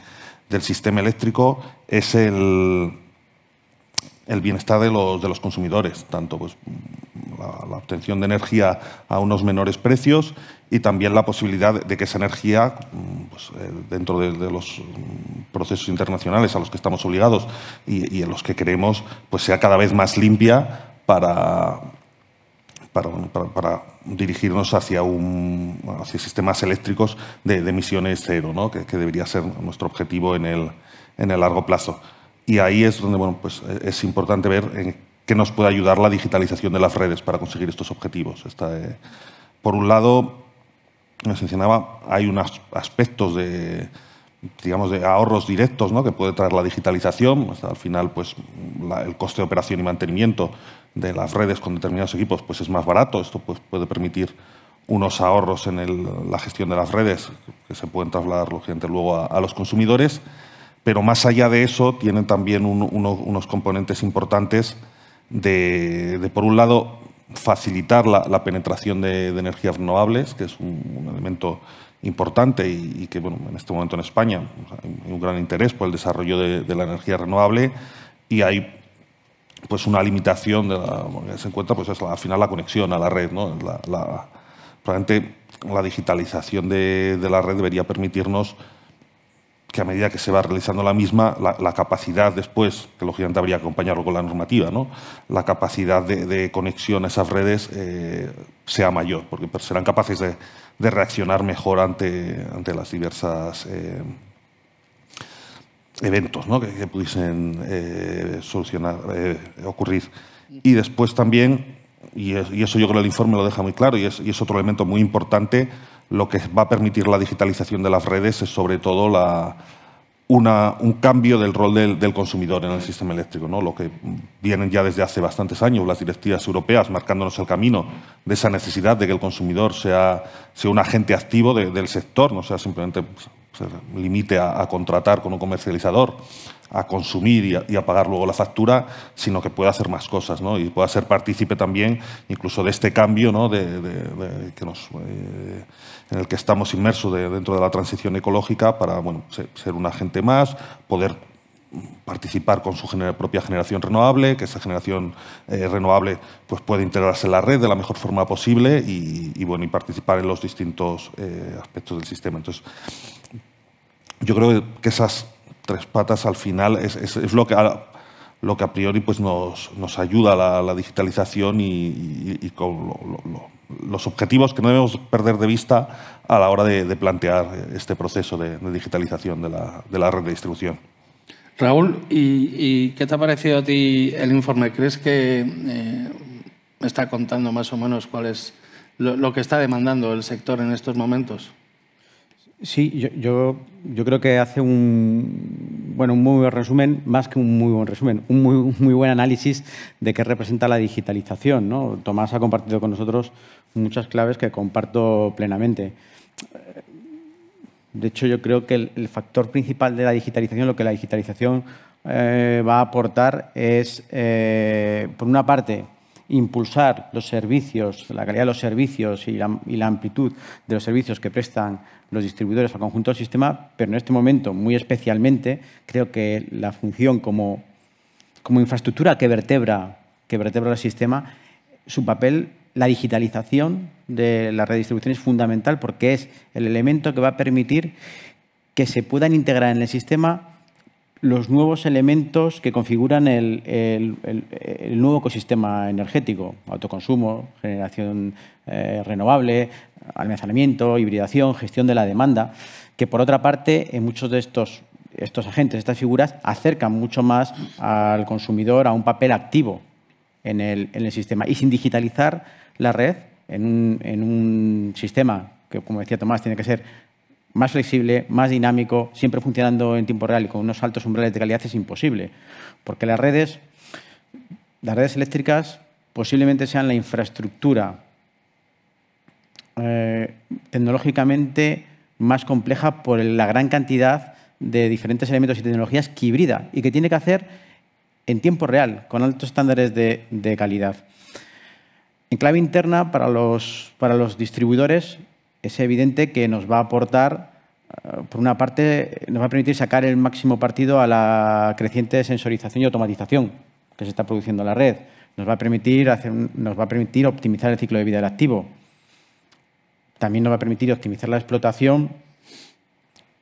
del sistema eléctrico es el, el bienestar de los, de los consumidores, tanto pues, la, obtención de energía a unos menores precios y también la posibilidad de que esa energía, pues, eh, dentro de, los procesos internacionales a los que estamos obligados y, en los que queremos, pues sea cada vez más limpia para, para, dirigirnos hacia, un, hacia sistemas eléctricos de, emisiones cero, ¿no? que, debería ser nuestro objetivo en el, en el largo plazo. Y ahí es donde bueno, pues, es importante ver qué nos puede ayudar la digitalización de las redes para conseguir estos objetivos. Eh, por un lado, me mencionaba, hay unos aspectos de, digamos, de ahorros directos ¿no? que puede traer la digitalización. al final, pues, el coste de operación y mantenimiento de las redes con determinados equipos pues, es más barato. Esto pues, puede permitir unos ahorros en la gestión de las redes que se pueden trasladar luego a los consumidores pero más allá de eso tienen también unos componentes importantes de, por un lado, facilitar la, penetración de, energías renovables, que es un, elemento importante y, que en este momento en España hay un gran interés por el desarrollo de, la energía renovable y hay pues una limitación de la, se encuentra pues es al final la conexión a la red. ¿no? La, probablemente la digitalización de, la red debería permitirnos que a medida que se va realizando la misma, la, capacidad después, que lógicamente habría que acompañarlo con la normativa, ¿no? la capacidad de, conexión a esas redes eh, sea mayor, porque serán capaces de, reaccionar mejor ante, ante las diversas eh, eventos que, pudiesen eh, solucionar, ocurrir. Y después también, y, eso yo creo que el informe lo deja muy claro, y es otro elemento muy importante, lo que va a permitir la digitalización de las redes es sobre todo la, un cambio del rol del, consumidor en el sistema eléctrico, ¿no? lo que vienen ya desde hace bastantes años las directivas europeas marcándonos el camino de esa necesidad de que el consumidor sea, sea un agente activo del sector, no sea simplemente se limite a, contratar con un comercializador, a consumir y a, pagar luego la factura, sino que pueda hacer más cosas ¿no? y pueda ser partícipe también incluso de este cambio ¿no? de, que nos, eh, en el que estamos inmersos dentro de la transición ecológica para bueno, ser un agente más, poder participar con su propia generación renovable, que esa generación eh, renovable pues, puede integrarse en la red de la mejor forma posible y, bueno, y participar en los distintos eh, aspectos del sistema. Entonces, yo creo que esas tres patas al final es, lo, que a, lo que a priori pues nos, nos ayuda a la, digitalización y, con los objetivos que no debemos perder de vista a la hora de, plantear este proceso de, digitalización de la, de la, red de distribución. Raúl, ¿y, qué te ha parecido a ti el informe? ¿Crees que eh, está contando más o menos cuál es lo que está demandando el sector en estos momentos? Sí, yo, yo, creo que hace un, bueno, un muy buen resumen, más que un muy buen resumen, un muy, muy buen análisis de qué representa la digitalización. ¿no? Tomás ha compartido con nosotros muchas claves que comparto plenamente. De hecho, yo creo que el, factor principal de la digitalización, lo que la digitalización eh, va a aportar es, eh, por una parte, impulsar los servicios, la calidad de los servicios y la, amplitud de los servicios que prestan los distribuidores al conjunto del sistema, pero en este momento, muy especialmente, creo que la función como, como infraestructura que vertebra, que vertebra el sistema, su papel, la digitalización de la redistribución es fundamental porque es el elemento que va a permitir que se puedan integrar en el sistema los nuevos elementos que configuran el, nuevo ecosistema energético, autoconsumo, generación eh, renovable, almacenamiento, hibridación, gestión de la demanda, que por otra parte en muchos de estos, estos agentes, estas figuras, acercan mucho más al consumidor a un papel activo en el, en el sistema. Y sin digitalizar la red en un, en un sistema que, como decía Tomás, tiene que ser más flexible, más dinámico, siempre funcionando en tiempo real y con unos altos umbrales de calidad es imposible. Porque las redes, las redes eléctricas posiblemente sean la infraestructura eh, tecnológicamente más compleja por la gran cantidad de diferentes elementos y tecnologías que hibrida y que tiene que hacer en tiempo real, con altos estándares de, calidad. En clave interna, para los, para los distribuidores, es evidente que nos va a aportar, eh, por una parte, nos va a permitir sacar el máximo partido a la creciente sensorización y automatización que se está produciendo en la red. Nos va a permitir, hacer, nos va a permitir optimizar el ciclo de vida del activo. También nos va a permitir optimizar la explotación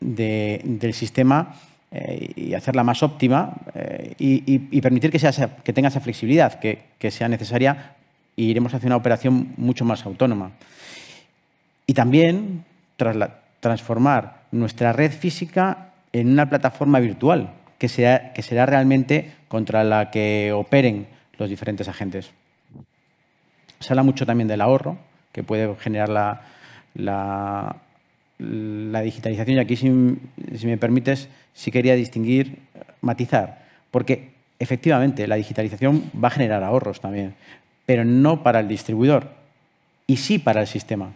del sistema eh, y hacerla más óptima eh, y, permitir que, sea, que tenga esa flexibilidad que, que sea necesaria y iremos hacia una operación mucho más autónoma. Y también transformar nuestra red física en una plataforma virtual que, sea, que será realmente contra la que operen los diferentes agentes. Se habla mucho también del ahorro que puede generar la, digitalización. Y aquí, si, si me permites, sí quería distinguir, matizar, porque efectivamente la digitalización va a generar ahorros también, pero no para el distribuidor y sí para el sistema.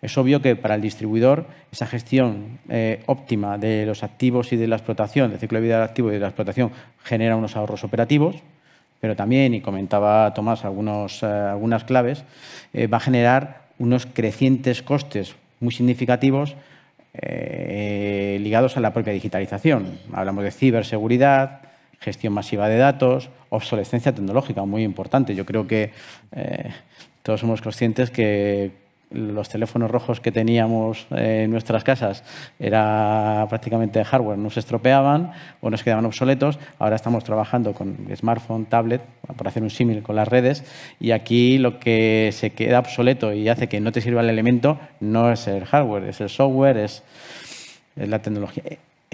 Es obvio que para el distribuidor esa gestión eh, óptima de los activos y de la explotación, del ciclo de vida del activo y de la explotación, genera unos ahorros operativos, pero también, y comentaba Tomás eh, algunas claves, eh, va a generar unos crecientes costes muy significativos ligados a la propia digitalización. Hablamos de ciberseguridad, gestión masiva de datos, obsolescencia tecnológica, muy importante. Yo creo que todos somos conscientes que los teléfonos rojos que teníamos en nuestras casas era prácticamente hardware, no se estropeaban o nos quedaban obsoletos. Ahora estamos trabajando con smartphone, tablet, para hacer un símil con las redes, y aquí lo que se queda obsoleto y hace que no te sirva el elemento no es el hardware, es el software, es, la tecnología.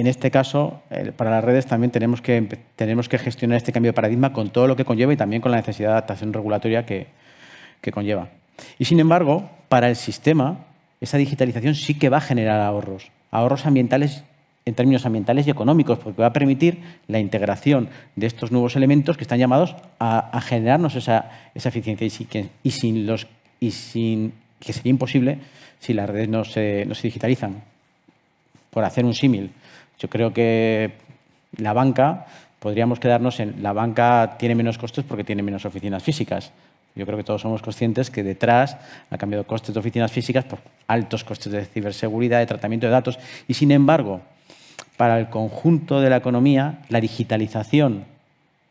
En este caso, para las redes también tenemos que, que gestionar este cambio de paradigma con todo lo que conlleva y también con la necesidad de adaptación regulatoria que, que conlleva. Y sin embargo, para el sistema, esa digitalización sí que va a generar ahorros, ahorros ambientales en términos ambientales y económicos, porque va a permitir la integración de estos nuevos elementos que están llamados a, generarnos esa, eficiencia y, sin los, y sin, que sería imposible si las redes no se, no se digitalizan. Por hacer un símil, yo creo que la banca, podríamos quedarnos en la banca tiene menos costes porque tiene menos oficinas físicas. Yo creo que todos somos conscientes que detrás ha cambiado costes de oficinas físicas por altos costes de ciberseguridad, de tratamiento de datos. Y sin embargo, para el conjunto de la economía, la digitalización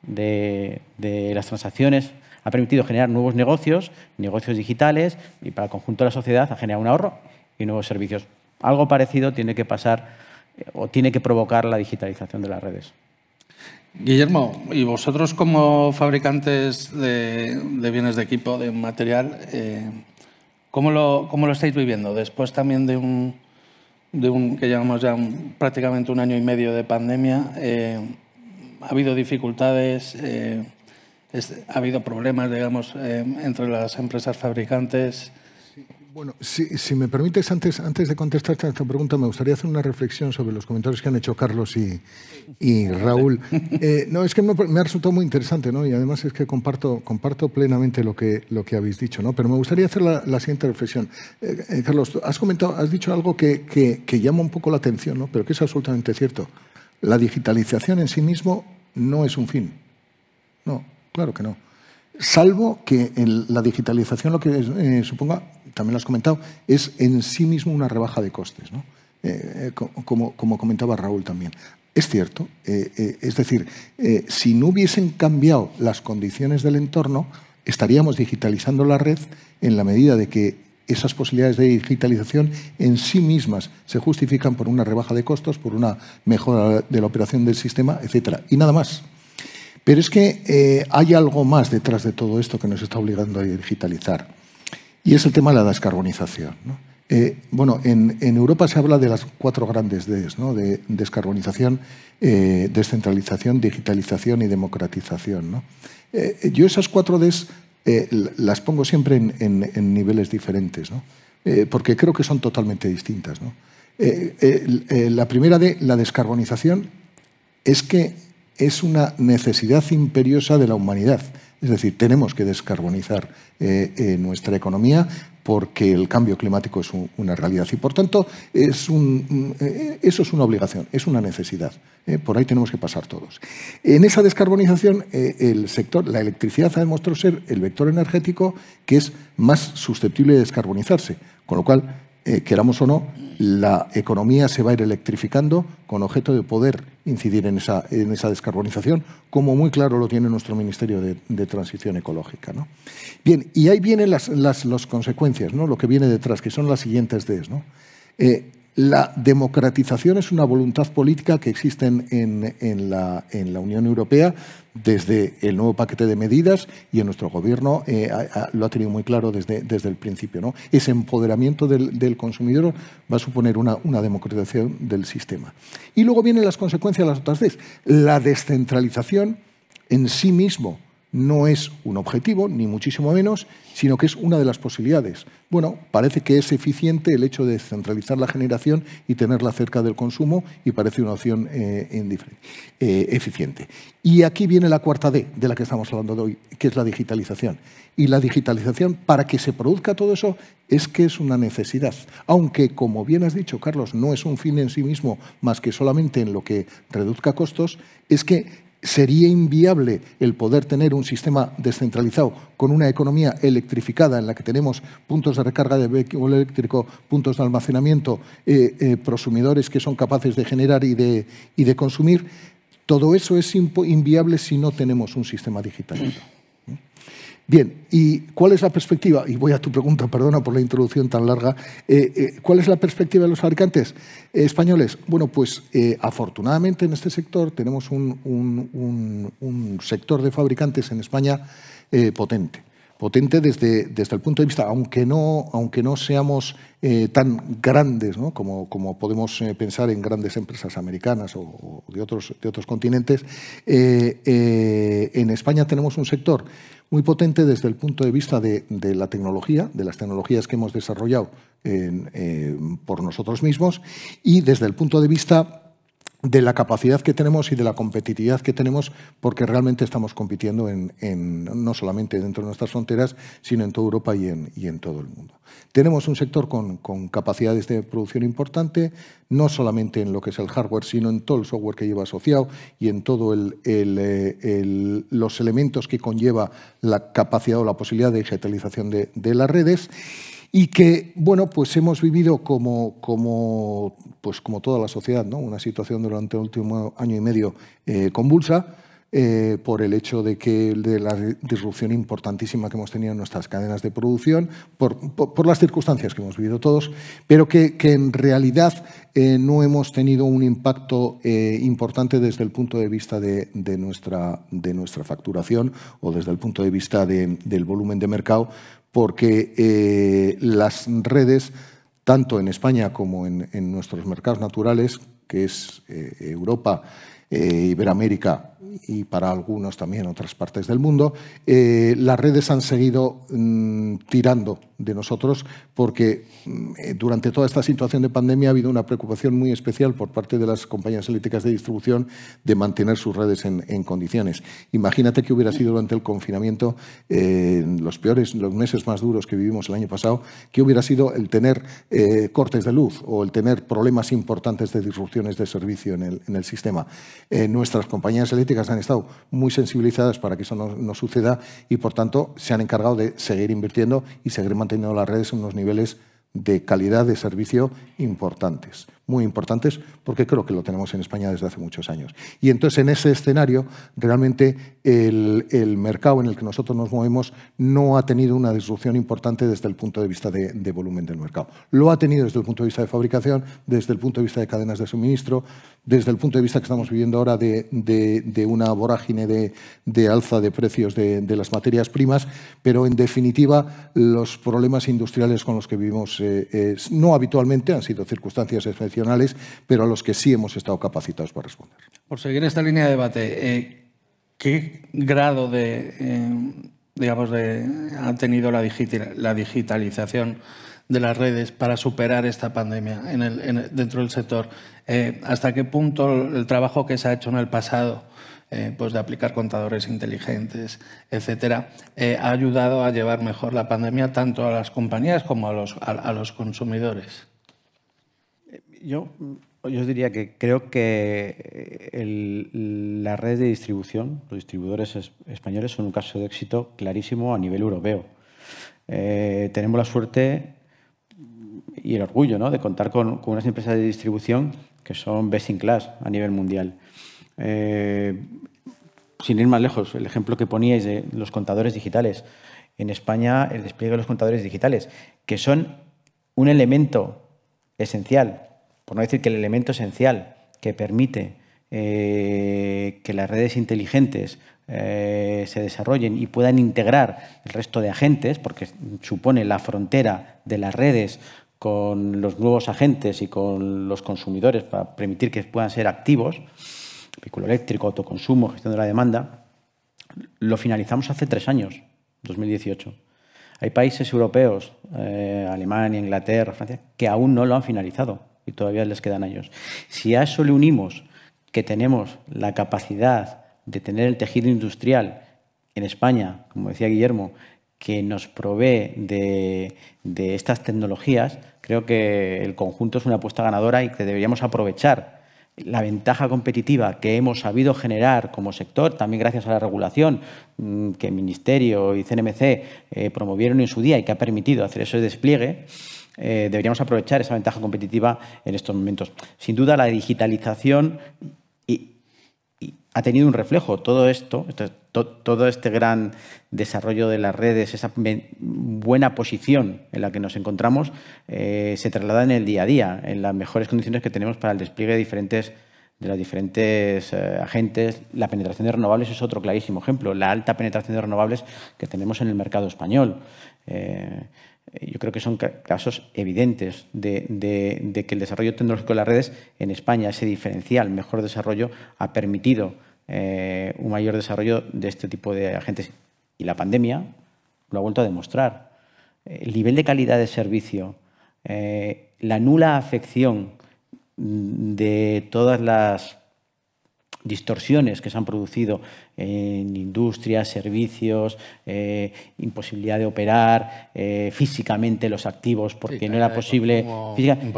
de, las transacciones ha permitido generar nuevos negocios, negocios digitales, y para el conjunto de la sociedad ha generado un ahorro y nuevos servicios. Algo parecido tiene que pasar o tiene que provocar la digitalización de las redes. Guillermo, y vosotros como fabricantes de, bienes de equipo, de material, eh, ¿cómo, lo, ¿cómo, lo, estáis viviendo? Después también de un, de un que llevamos ya prácticamente un año y medio de pandemia, eh, ¿ha habido dificultades? Eh, ¿Ha habido problemas, digamos, entre las empresas fabricantes? Bueno, si, me permites, antes, antes de contestar esta pregunta, me gustaría hacer una reflexión sobre los comentarios que han hecho Carlos y, Raúl. Eh, no, es que me, ha resultado muy interesante, ¿no? Y además es que comparto, comparto plenamente lo que, lo que habéis dicho, ¿no? Pero me gustaría hacer la, siguiente reflexión. Eh, eh, Carlos, has comentado, has dicho algo que, que, llama un poco la atención, ¿no? Pero que es absolutamente cierto. La digitalización en sí mismo no es un fin. No, claro que no. Salvo que la digitalización lo que suponga también lo has comentado, es en sí mismo una rebaja de costes, ¿no? Eh, eh, como, comentaba Raúl también. Es cierto, eh, es decir, si no hubiesen cambiado las condiciones del entorno, estaríamos digitalizando la red en la medida de que esas posibilidades de digitalización en sí mismas se justifican por una rebaja de costos, por una mejora de la operación del sistema, etc. Y nada más. Pero es que hay algo más detrás de todo esto que nos está obligando a digitalizar. Y es el tema de la descarbonización. Eh, bueno, en, Europa se habla de las cuatro grandes Ds, ¿no? de descarbonización, eh, descentralización, digitalización y democratización. Eh, yo esas cuatro Ds las pongo siempre en, niveles diferentes, porque creo que son totalmente distintas. la primera D, la descarbonización, es que es una necesidad imperiosa de la humanidad Es decir, tenemos que descarbonizar eh, nuestra economía porque el cambio climático es una realidad y, por tanto, es eso es una obligación, es una necesidad. por ahí tenemos que pasar todos. En esa descarbonización, el sector, la electricidad ha demostrado ser el vector energético que es más susceptible de descarbonizarse, con lo cual eh, queramos o no, la economía se va a ir electrificando con objeto de poder incidir en esa, en esa descarbonización, como muy claro lo tiene nuestro Ministerio de, Transición Ecológica. ¿no? Bien, y ahí vienen las, las, consecuencias, ¿no? lo que viene detrás, que son las siguientes Ds. ¿no? Eh, la democratización es una voluntad política que existe en, la, Unión Europea desde el nuevo paquete de medidas y en nuestro gobierno eh, lo ha tenido muy claro desde, el principio. Ese empoderamiento del, consumidor va a suponer una, democratización del sistema. Y luego vienen las consecuencias las otras veces. La descentralización en sí mismo no es un objetivo, ni muchísimo menos, sino que es una de las posibilidades. Bueno, parece que es eficiente el hecho de centralizar la generación y tenerla cerca del consumo y parece una opción eh, eh, eficiente. Y aquí viene la cuarta D de la que estamos hablando hoy, que es la digitalización. Y la digitalización, para que se produzca todo eso, es que es una necesidad. Aunque, como bien has dicho, Carlos, no es un fin en sí mismo más que solamente en lo que reduzca costos, es que sería inviable el poder tener un sistema descentralizado con una economía electrificada en la que tenemos puntos de recarga de vehículo eléctrico, puntos de almacenamiento, eh, eh, prosumidores que son capaces de generar y de, y de consumir. Todo eso es inviable si no tenemos un sistema digitalizado. Bien, ¿y cuál es la perspectiva? Y voy a tu pregunta, perdona por la introducción tan larga. Eh, eh, ¿Cuál es la perspectiva de los fabricantes españoles? Bueno, pues eh, afortunadamente en este sector tenemos un, sector de fabricantes en España potente potente desde, el punto de vista, aunque no, aunque no seamos tan grandes como, como, podemos pensar en grandes empresas americanas o, de, otros, de otros continentes, en España tenemos un sector muy potente desde el punto de vista de, la tecnología, de las tecnologías que hemos desarrollado eh, por nosotros mismos y desde el punto de vista de la capacidad que tenemos y de la competitividad que tenemos, porque realmente estamos compitiendo en, no solamente dentro de nuestras fronteras, sino en toda Europa y en, y en todo el mundo. Tenemos un sector con, capacidades de producción importante, no solamente en lo que es el hardware, sino en todo el software que lleva asociado y en todos eh, los elementos que conlleva la capacidad o la posibilidad de digitalización de, de las redes y que, bueno, pues hemos vivido como, como, pues como toda la sociedad, ¿no? una situación durante el último año y medio eh, convulsa, eh, por el hecho de que de la disrupción importantísima que hemos tenido en nuestras cadenas de producción, por, por, las circunstancias que hemos vivido todos, pero que, que en realidad eh, no hemos tenido un impacto importante desde el punto de vista de, de, nuestra, de nuestra facturación o desde el punto de vista del volumen de mercado, porque eh, las redes, tanto en España como en, nuestros mercados naturales, que es eh, Europa, Iberoamérica y para algunos también otras partes del mundo, las redes han seguido mm, tirando de nosotros porque mm, eh, durante toda esta situación de pandemia ha habido una preocupación muy especial por parte de las compañías eléctricas de distribución de mantener sus redes en, condiciones. Imagínate que hubiera sido durante el confinamiento, eh, los peores, los meses más duros que vivimos el año pasado, que hubiera sido el tener eh, cortes de luz o el tener problemas importantes de disrupciones de servicio en el sistema. Nuestras compañías eléctricas han estado muy sensibilizadas para que eso no, no suceda y, por tanto, se han encargado de seguir invirtiendo y seguir manteniendo las redes en unos niveles de calidad de servicio importantes muy importantes porque creo que lo tenemos en España desde hace muchos años. Y entonces en ese escenario realmente el, mercado en el que nosotros nos movemos no ha tenido una disrupción importante desde el punto de vista de, volumen del mercado. Lo ha tenido desde el punto de vista de fabricación, desde el punto de vista de cadenas de suministro, desde el punto de vista que estamos viviendo ahora de, una vorágine de, alza de precios de, las materias primas, pero en definitiva los problemas industriales con los que vivimos eh, no habitualmente han sido circunstancias especiales pero a los que sí hemos estado capacitados para responder. Por seguir esta línea de debate, eh, ¿qué grado de, eh, digamos ha tenido la, digitalización de las redes para superar esta pandemia dentro del sector? Eh, ¿Hasta qué punto el trabajo que se ha hecho en el pasado pues de aplicar contadores inteligentes, etcétera, ha ayudado a llevar mejor la pandemia tanto a las compañías como a, los consumidores? Yo, yo diría que creo que las redes de distribución, los distribuidores españoles, son un caso de éxito clarísimo a nivel europeo. Eh, tenemos la suerte y el orgullo ¿no? de contar con, con, unas empresas de distribución que son best in class a nivel mundial. Eh, sin ir más lejos, el ejemplo que poníais de los contadores digitales. En España, el despliegue de los contadores digitales, que son un elemento esencial, por no decir que el elemento esencial que permite eh, que las redes inteligentes eh, se desarrollen y puedan integrar el resto de agentes, porque supone la frontera de las redes con los nuevos agentes y con los consumidores para permitir que puedan ser activos, vehículo eléctrico, autoconsumo, gestión de la demanda, lo finalizamos hace tres años, 2018. Hay países europeos, eh, Alemania, Inglaterra, Francia, que aún no lo han finalizado y todavía les quedan años. Si a eso le unimos que tenemos la capacidad de tener el tejido industrial en España, como decía Guillermo, que nos provee de, estas tecnologías, creo que el conjunto es una apuesta ganadora y que deberíamos aprovechar la ventaja competitiva que hemos sabido generar como sector, también gracias a la regulación mm, que el Ministerio y CNMC eh, promovieron en su día y que ha permitido hacer ese despliegue, eh, deberíamos aprovechar esa ventaja competitiva en estos momentos. Sin duda, la digitalización ha tenido un reflejo. Todo esto, todo este gran desarrollo de las redes, esa buena posición en la que nos encontramos, eh, se traslada en el día a día, en las mejores condiciones que tenemos para el despliegue de diferentes de los diferentes eh, agentes. La penetración de renovables es otro clarísimo ejemplo, la alta penetración de renovables que tenemos en el mercado español. Eh, yo creo que son casos evidentes de, que el desarrollo tecnológico de las redes en España, ese diferencial, mejor desarrollo, ha permitido eh, un mayor desarrollo de este tipo de agentes. Y la pandemia lo ha vuelto a demostrar. El nivel de calidad de servicio, eh, la nula afección de todas las distorsiones que se han producido en industrias, servicios, eh, imposibilidad de operar eh, físicamente los activos porque no era posible.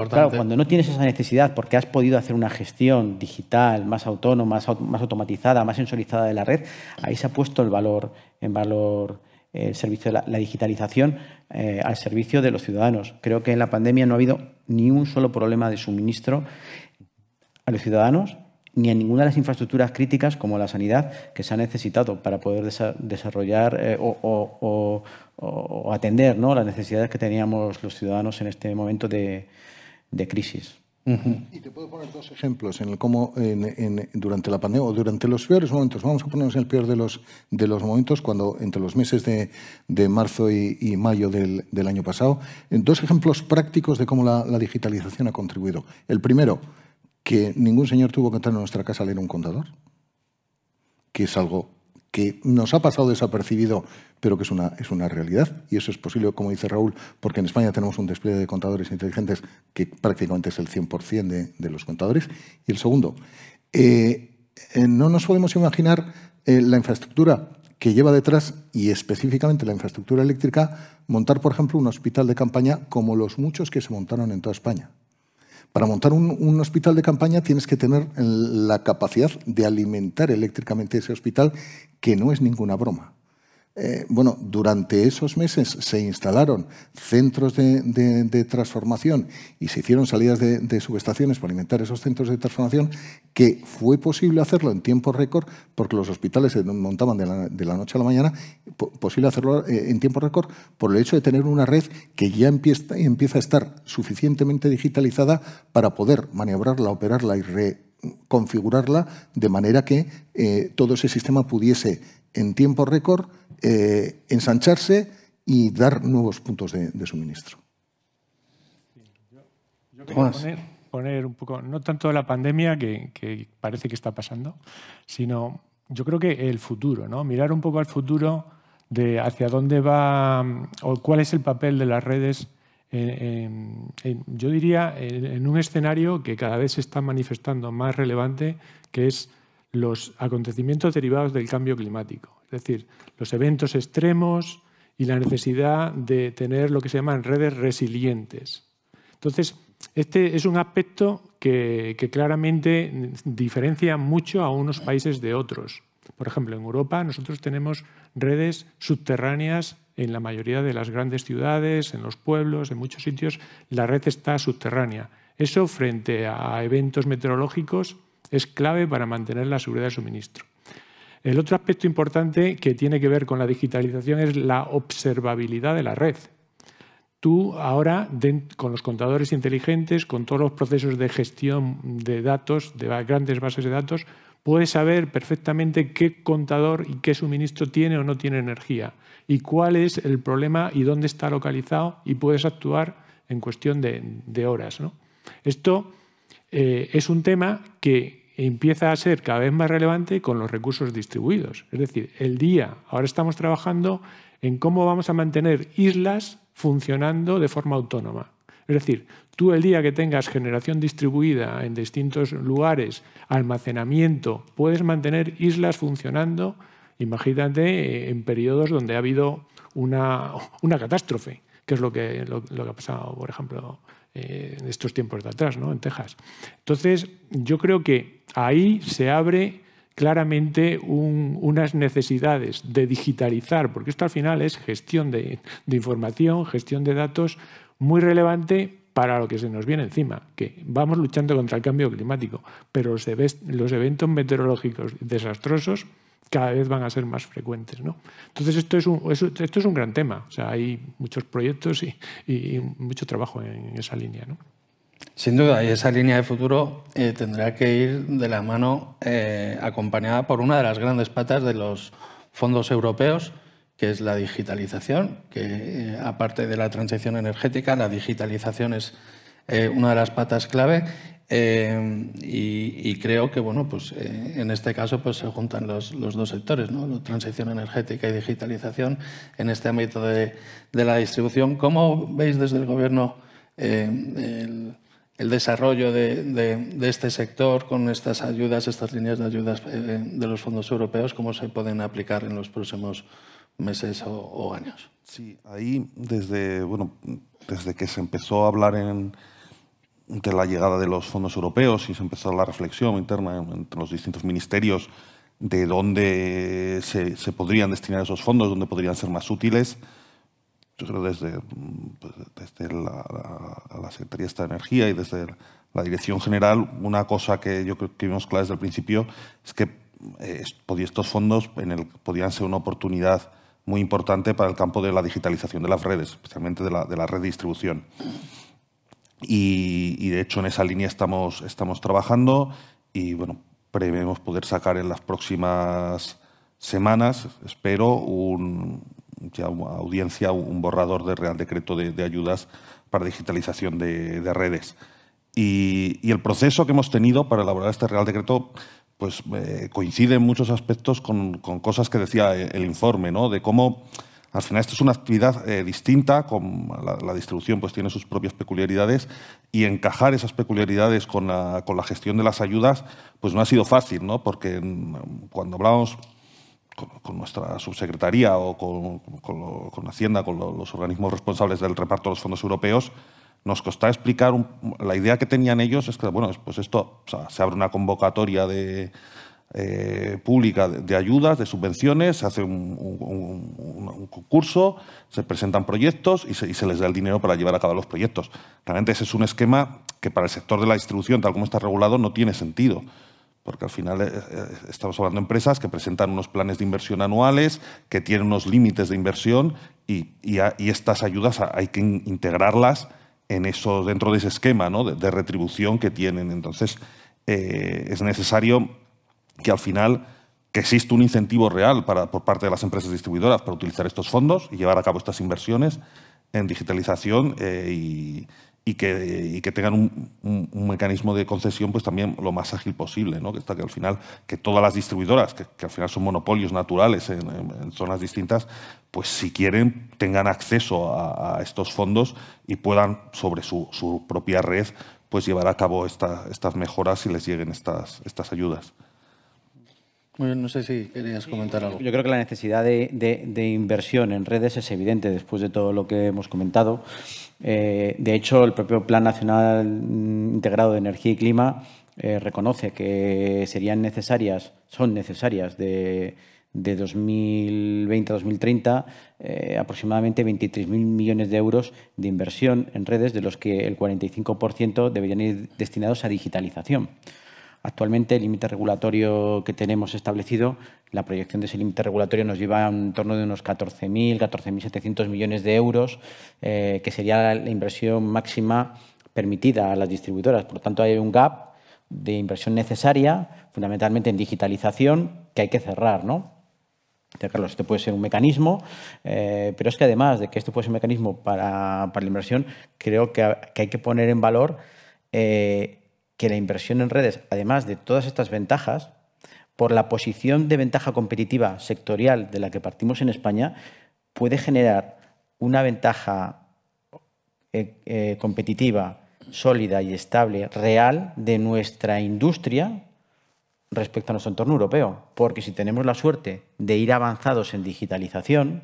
claro, cuando no tienes esa necesidad porque has podido hacer una gestión digital más autónoma, más, más automatizada, más sensorizada de la red, ahí se ha puesto el valor en valor el servicio de la, digitalización eh, al servicio de los ciudadanos. Creo que en la pandemia no ha habido ni un solo problema de suministro a los ciudadanos ni en ninguna de las infraestructuras críticas como la sanidad que se ha necesitado para poder desarrollar eh, o, atender ¿no? las necesidades que teníamos los ciudadanos en este momento de, crisis. Y te puedo poner dos ejemplos en el cómo durante la pandemia o durante los peores momentos, vamos a ponernos en el peor de los, de los momentos, cuando entre los meses de, marzo y, mayo del, año pasado, dos ejemplos prácticos de cómo la digitalización ha contribuido. El primero, que ningún señor tuvo que entrar en nuestra casa a leer un contador, que es algo que nos ha pasado desapercibido, pero que es una, es una realidad. Y eso es posible, como dice Raúl, porque en España tenemos un despliegue de contadores inteligentes que prácticamente es el 100% de, de, los contadores. Y el segundo, eh, eh, no nos podemos imaginar eh, la infraestructura que lleva detrás, y específicamente la infraestructura eléctrica, montar, por ejemplo, un hospital de campaña como los muchos que se montaron en toda España. Para montar un, hospital de campaña tienes que tener la capacidad de alimentar eléctricamente ese hospital, que no es ninguna broma. Eh, bueno, durante esos meses se instalaron centros de, transformación y se hicieron salidas de, subestaciones para alimentar esos centros de transformación, que fue posible hacerlo en tiempo récord porque los hospitales se montaban de la, noche a la mañana, posible hacerlo eh, en tiempo récord por el hecho de tener una red que ya empieza, empieza a estar suficientemente digitalizada para poder maniobrarla, operarla y reconfigurarla de manera que eh, todo ese sistema pudiese en tiempo récord eh, ensancharse y dar nuevos puntos de, suministro. Yo quería poner, un poco, no tanto la pandemia que, parece que está pasando, sino yo creo que el futuro, ¿no? mirar un poco al futuro de hacia dónde va o cuál es el papel de las redes. Yo diría en un escenario que cada vez se está manifestando más relevante, que es los acontecimientos derivados del cambio climático, es decir, los eventos extremos y la necesidad de tener lo que se llaman redes resilientes. Entonces, este es un aspecto que, claramente diferencia mucho a unos países de otros. Por ejemplo, en Europa nosotros tenemos redes subterráneas en la mayoría de las grandes ciudades, en los pueblos, en muchos sitios, la red está subterránea. Eso frente a eventos meteorológicos es clave para mantener la seguridad de suministro. El otro aspecto importante que tiene que ver con la digitalización es la observabilidad de la red. Tú ahora, con los contadores inteligentes, con todos los procesos de gestión de datos, de grandes bases de datos, puedes saber perfectamente qué contador y qué suministro tiene o no tiene energía y cuál es el problema y dónde está localizado y puedes actuar en cuestión de, horas. Esto eh, es un tema que empieza a ser cada vez más relevante con los recursos distribuidos. Es decir, el día, ahora estamos trabajando en cómo vamos a mantener islas funcionando de forma autónoma. Es decir, tú el día que tengas generación distribuida en distintos lugares, almacenamiento, puedes mantener islas funcionando, imagínate, en periodos donde ha habido una, catástrofe, que es lo que, lo, que ha pasado, por ejemplo, eh, en estos tiempos de atrás, ¿no? en Texas. Entonces, yo creo que ahí se abre claramente unas necesidades de digitalizar, porque esto al final es gestión de, información, gestión de datos muy relevante para lo que se nos viene encima, que vamos luchando contra el cambio climático, pero los, eventos meteorológicos desastrosos cada vez van a ser más frecuentes. ¿no? Entonces, esto es, un, esto es un gran tema. O sea, hay muchos proyectos y, y mucho trabajo en esa línea. ¿no? Sin duda, y esa línea de futuro eh, tendrá que ir de la mano eh, acompañada por una de las grandes patas de los fondos europeos, que es la digitalización, que eh, aparte de la transición energética, la digitalización es una de las patas clave. Y, creo que bueno, pues, en este caso pues, se juntan los, dos sectores, ¿no? la transición energética y digitalización en este ámbito de, de la distribución. ¿Cómo veis desde el Gobierno el, desarrollo de, este sector con estas ayudas, estas líneas de ayudas eh, de los fondos europeos, cómo se pueden aplicar en los próximos meses o, años. Sí, ahí desde, bueno, desde que se empezó a hablar en, de la llegada de los fondos europeos y se empezó la reflexión interna entre los distintos ministerios de dónde se, podrían destinar esos fondos, dónde podrían ser más útiles, yo creo desde, pues, desde la, la, Secretaría de Energía y desde la Dirección General, una cosa que yo creo que vimos clara desde el principio es que eh, estos fondos en el, podían ser una oportunidad muy importante para el campo de la digitalización de las redes, especialmente de la, de la red de distribución. Y, y, de hecho en esa línea estamos, estamos trabajando y bueno, prevemos poder sacar en las próximas semanas, espero, un, ya audiencia un borrador de Real Decreto de, ayudas para digitalización de, redes. Y, el proceso que hemos tenido para elaborar este Real Decreto pues, eh, coincide en muchos aspectos con, cosas que decía el informe, ¿no? de cómo al final esto es una actividad eh, distinta, con la, distribución pues, tiene sus propias peculiaridades y encajar esas peculiaridades con la, con la gestión de las ayudas pues no ha sido fácil, ¿no? porque cuando hablábamos con, nuestra subsecretaría o con, Hacienda, con los organismos responsables del reparto de los fondos europeos, nos costaba explicar la idea que tenían ellos es que bueno pues esto se abre una convocatoria de eh, pública de, ayudas de subvenciones se hace un, concurso se presentan proyectos y se, y les da el dinero para llevar a cabo los proyectos. Realmente ese es un esquema que para el sector de la distribución tal como está regulado no tiene sentido porque al final eh, eh, estamos hablando de empresas que presentan unos planes de inversión anuales, que tienen unos límites de inversión y, estas ayudas hay que integrarlas en eso, dentro de ese esquema de, retribución que tienen. Entonces, eh, es necesario que al final que exista un incentivo real para, por parte de las empresas distribuidoras para utilizar estos fondos y llevar a cabo estas inversiones en digitalización y, y que, que tengan un, mecanismo de concesión pues también lo más ágil posible, ¿no? que, está, que al final que todas las distribuidoras, que, al final son monopolios naturales en, zonas distintas, pues si quieren tengan acceso a, estos fondos y puedan sobre su, propia red pues llevar a cabo estas mejoras y les lleguen estas, estas ayudas. No sé si querías comentar algo. Yo creo que la necesidad de, inversión en redes es evidente después de todo lo que hemos comentado. Eh, de hecho, el propio Plan Nacional Integrado de Energía y Clima eh, reconoce que serían necesarias, son necesarias de, 2020 a 2030 eh, aproximadamente 23.000 millones de euros de inversión en redes, de los que el 45% deberían ir destinados a digitalización. Actualmente el límite regulatorio que tenemos establecido, la proyección de ese límite regulatorio nos lleva a un torno de unos 14.000, 14.700 millones de euros, eh, que sería la inversión máxima permitida a las distribuidoras. Por lo tanto, hay un gap de inversión necesaria, fundamentalmente en digitalización, que hay que cerrar, ¿no? Carlos, este puede ser un mecanismo, eh, pero es que además de que este puede ser un mecanismo para, la inversión, creo que, hay que poner en valor eh, que la inversión en redes, además de todas estas ventajas, por la posición de ventaja competitiva sectorial de la que partimos en España, puede generar una ventaja eh, eh, competitiva sólida y estable, real, de nuestra industria respecto a nuestro entorno europeo. Porque si tenemos la suerte de ir avanzados en digitalización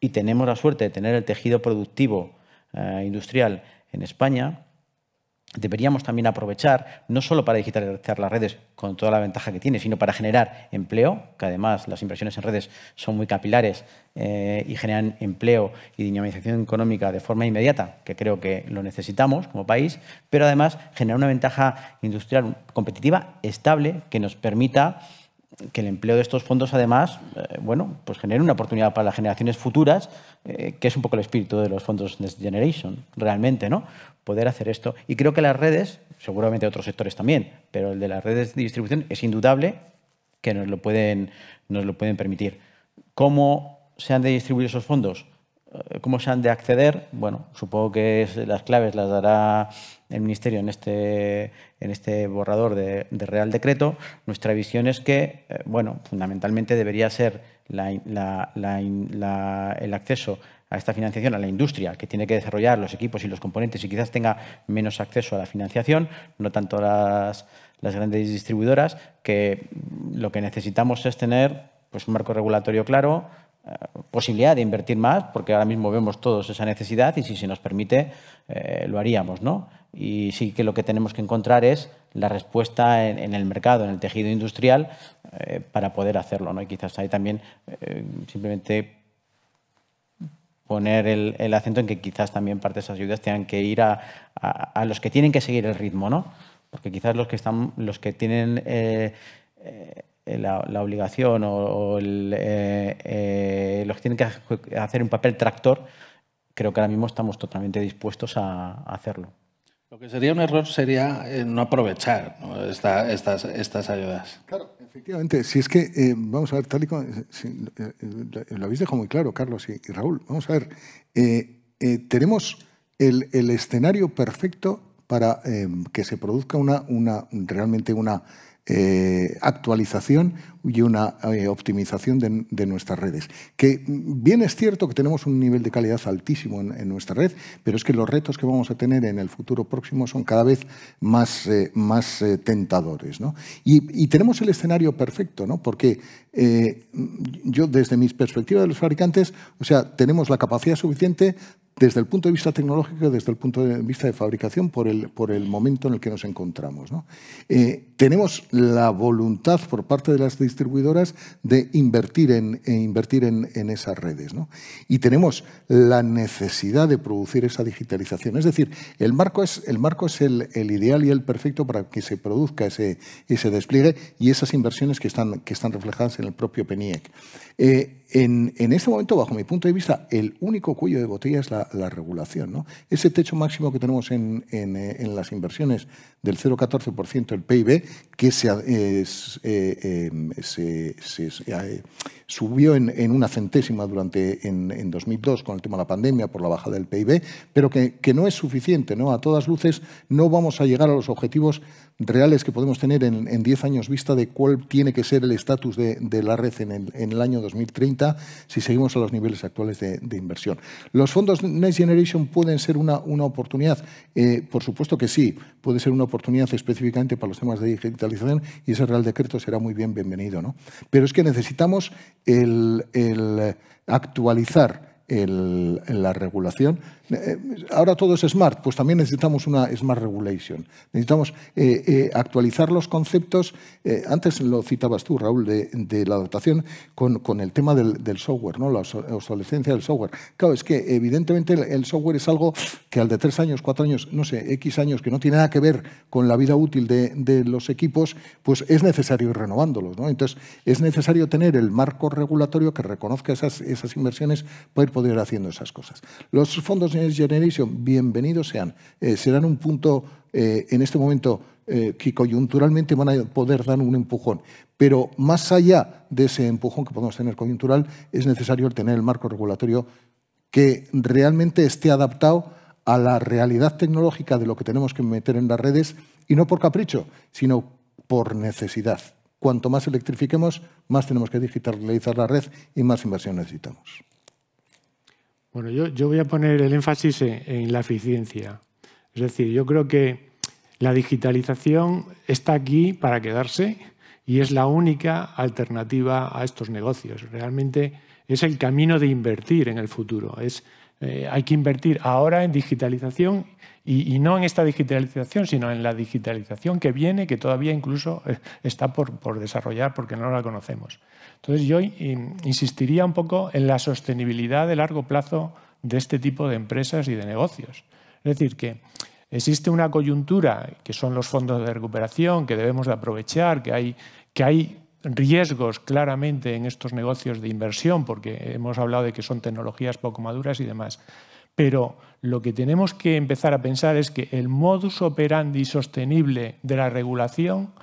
y tenemos la suerte de tener el tejido productivo eh, industrial en España, deberíamos también aprovechar, no solo para digitalizar las redes con toda la ventaja que tiene, sino para generar empleo, que además las inversiones en redes son muy capilares eh, y generan empleo y dinamización económica de forma inmediata, que creo que lo necesitamos como país, pero además generar una ventaja industrial competitiva estable que nos permita que el empleo de estos fondos, además, eh, bueno, pues genere una oportunidad para las generaciones futuras, eh, que es un poco el espíritu de los fondos Next Generation, realmente, ¿no? Poder hacer esto. Y creo que las redes, seguramente otros sectores también, pero el de las redes de distribución es indudable que nos lo pueden, nos lo pueden permitir. ¿Cómo se han de distribuir esos fondos? Eh, ¿Cómo se han de acceder? Bueno, supongo que las claves las dará el Ministerio en este, en este borrador de, Real Decreto. Nuestra visión es que, eh, bueno, fundamentalmente debería ser el acceso a esta financiación a la industria, que tiene que desarrollar los equipos y los componentes y quizás tenga menos acceso a la financiación, no tanto las, las grandes distribuidoras, que lo que necesitamos es tener pues, un marco regulatorio claro, posibilidad de invertir más, porque ahora mismo vemos todos esa necesidad y si se nos permite, eh, lo haríamos. ¿no? Y sí que lo que tenemos que encontrar es la respuesta en, el mercado, en el tejido industrial, eh, para poder hacerlo. ¿no? Y quizás ahí también simplemente poner el, acento en que quizás también parte de esas ayudas tengan que ir a, a, los que tienen que seguir el ritmo, ¿no? Porque quizás los que están, los que tienen eh, la, obligación o, eh, eh, los que tienen que hacer un papel tractor, creo que ahora mismo estamos totalmente dispuestos a, hacerlo. Lo que sería un error sería no aprovechar estas, estas ayudas. Claro, efectivamente. Si es que, vamos a ver, tal y como lo habéis dejado muy claro, Carlos y, Raúl, vamos a ver, tenemos el, el, escenario perfecto para que se produzca una, una realmente una eh, actualización y una eh, optimización de, nuestras redes. Que bien es cierto que tenemos un nivel de calidad altísimo en, nuestra red, pero es que los retos que vamos a tener en el futuro próximo son cada vez más, eh, más tentadores. Y, tenemos el escenario perfecto, ¿no? porque yo desde mi perspectiva de los fabricantes, o sea, tenemos la capacidad suficiente desde el punto de vista tecnológico, desde el punto de vista de fabricación, por el, por el momento en el que nos encontramos. Eh, tenemos la voluntad por parte de las distribuidoras de invertir en, e invertir en, esas redes. Y tenemos la necesidad de producir esa digitalización. Es decir, el marco es el, marco es el, ideal y el perfecto para que se produzca ese, ese despliegue y esas inversiones que están, que están reflejadas en el propio PENIEC. Eh, en, este momento, bajo mi punto de vista, el único cuello de botella es la, regulación. ¿no? Ese techo máximo que tenemos en, en las inversiones del 0,14% del PIB, que se, eh, eh, se, eh, subió en, una centésima durante en, 2002 con el tema de la pandemia por la bajada del PIB, pero que, no es suficiente. ¿no? A todas luces no vamos a llegar a los objetivos reales que podemos tener en 10 años vista de cuál tiene que ser el estatus de, la red en el, en el año 2030 si seguimos a los niveles actuales de, inversión. ¿Los fondos Next Generation pueden ser una, una oportunidad? Eh, por supuesto que sí, puede ser una oportunidad específicamente para los temas de digitalización y ese Real Decreto será muy bien bienvenido. ¿no? Pero es que necesitamos el, actualizar la regulación ahora todo es smart, pues también necesitamos una smart regulation. Necesitamos eh, eh, actualizar los conceptos. antes lo citabas tú, Raúl, de, la adaptación con, el tema del, software, ¿no? la obsolescencia del software. Claro, es que evidentemente el, software es algo que al de tres años, cuatro años, no sé, X años, que no tiene nada que ver con la vida útil de, los equipos, pues es necesario ir renovándolos. ¿no? Entonces, es necesario tener el marco regulatorio que reconozca esas, inversiones para poder haciendo esas cosas. Los fondos Generation, bienvenidos sean. Eh, serán un punto eh, en este momento eh, que coyunturalmente van a poder dar un empujón. Pero más allá de ese empujón que podemos tener coyuntural, es necesario tener el marco regulatorio que realmente esté adaptado a la realidad tecnológica de lo que tenemos que meter en las redes y no por capricho, sino por necesidad. Cuanto más electrifiquemos, más tenemos que digitalizar la red y más inversión necesitamos. Bueno, yo, voy a poner el énfasis en, la eficiencia. Es decir, yo creo que la digitalización está aquí para quedarse y es la única alternativa a estos negocios. Realmente es el camino de invertir en el futuro. Es, eh, hay que invertir ahora en digitalización y, no en esta digitalización, sino en la digitalización que viene, que todavía incluso eh, está por, por desarrollar porque no la conocemos. Entonces yo insistiría un poco en la sostenibilidad de largo plazo de este tipo de empresas y de negocios. Es decir, que existe una coyuntura, que son los fondos de recuperación, que debemos de aprovechar, que hay, que hay riesgos claramente en estos negocios de inversión, porque hemos hablado de que son tecnologías poco maduras y demás. Pero lo que tenemos que empezar a pensar es que el modus operandi sostenible de la regulación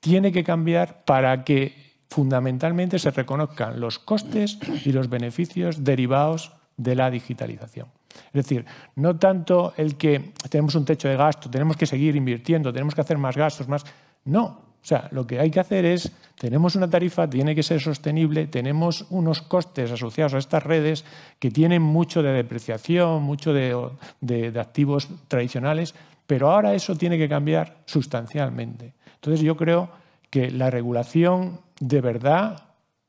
tiene que cambiar para que fundamentalmente se reconozcan los costes y los beneficios derivados de la digitalización. Es decir, no tanto el que tenemos un techo de gasto, tenemos que seguir invirtiendo, tenemos que hacer más gastos, más... No, o sea, lo que hay que hacer es, tenemos una tarifa, tiene que ser sostenible, tenemos unos costes asociados a estas redes que tienen mucho de depreciación, mucho de, de activos tradicionales, pero ahora eso tiene que cambiar sustancialmente. Entonces yo creo que la regulación de verdad,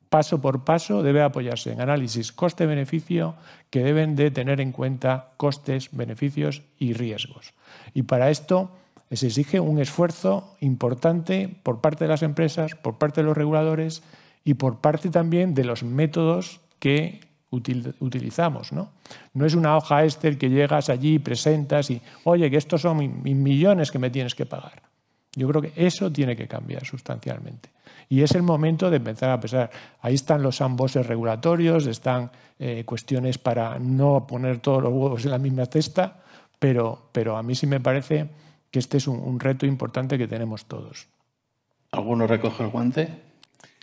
paso por paso, debe apoyarse en análisis coste-beneficio que deben de tener en cuenta costes, beneficios y riesgos. Y para esto se exige un esfuerzo importante por parte de las empresas, por parte de los reguladores y por parte también de los métodos que utilizamos. ¿no? no es una hoja Excel que llegas allí, presentas y, oye, que estos son millones que me tienes que pagar. Yo creo que eso tiene que cambiar sustancialmente. Y es el momento de empezar a pensar. Ahí están los ambos regulatorios, están eh, cuestiones para no poner todos los huevos en la misma cesta, pero, pero a mí sí me parece que este es un reto importante que tenemos todos. ¿Alguno recoge el guante?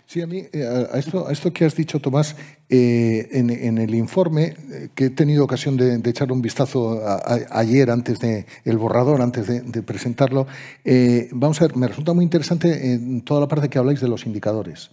Sí, a mí, eh, a esto, a esto que has dicho, Tomás, eh, en, el informe, eh, que he tenido ocasión de, echar un vistazo ayer, antes de el borrador, antes de, presentarlo, vamos a ver, me resulta muy interesante en toda la parte que habláis de los indicadores.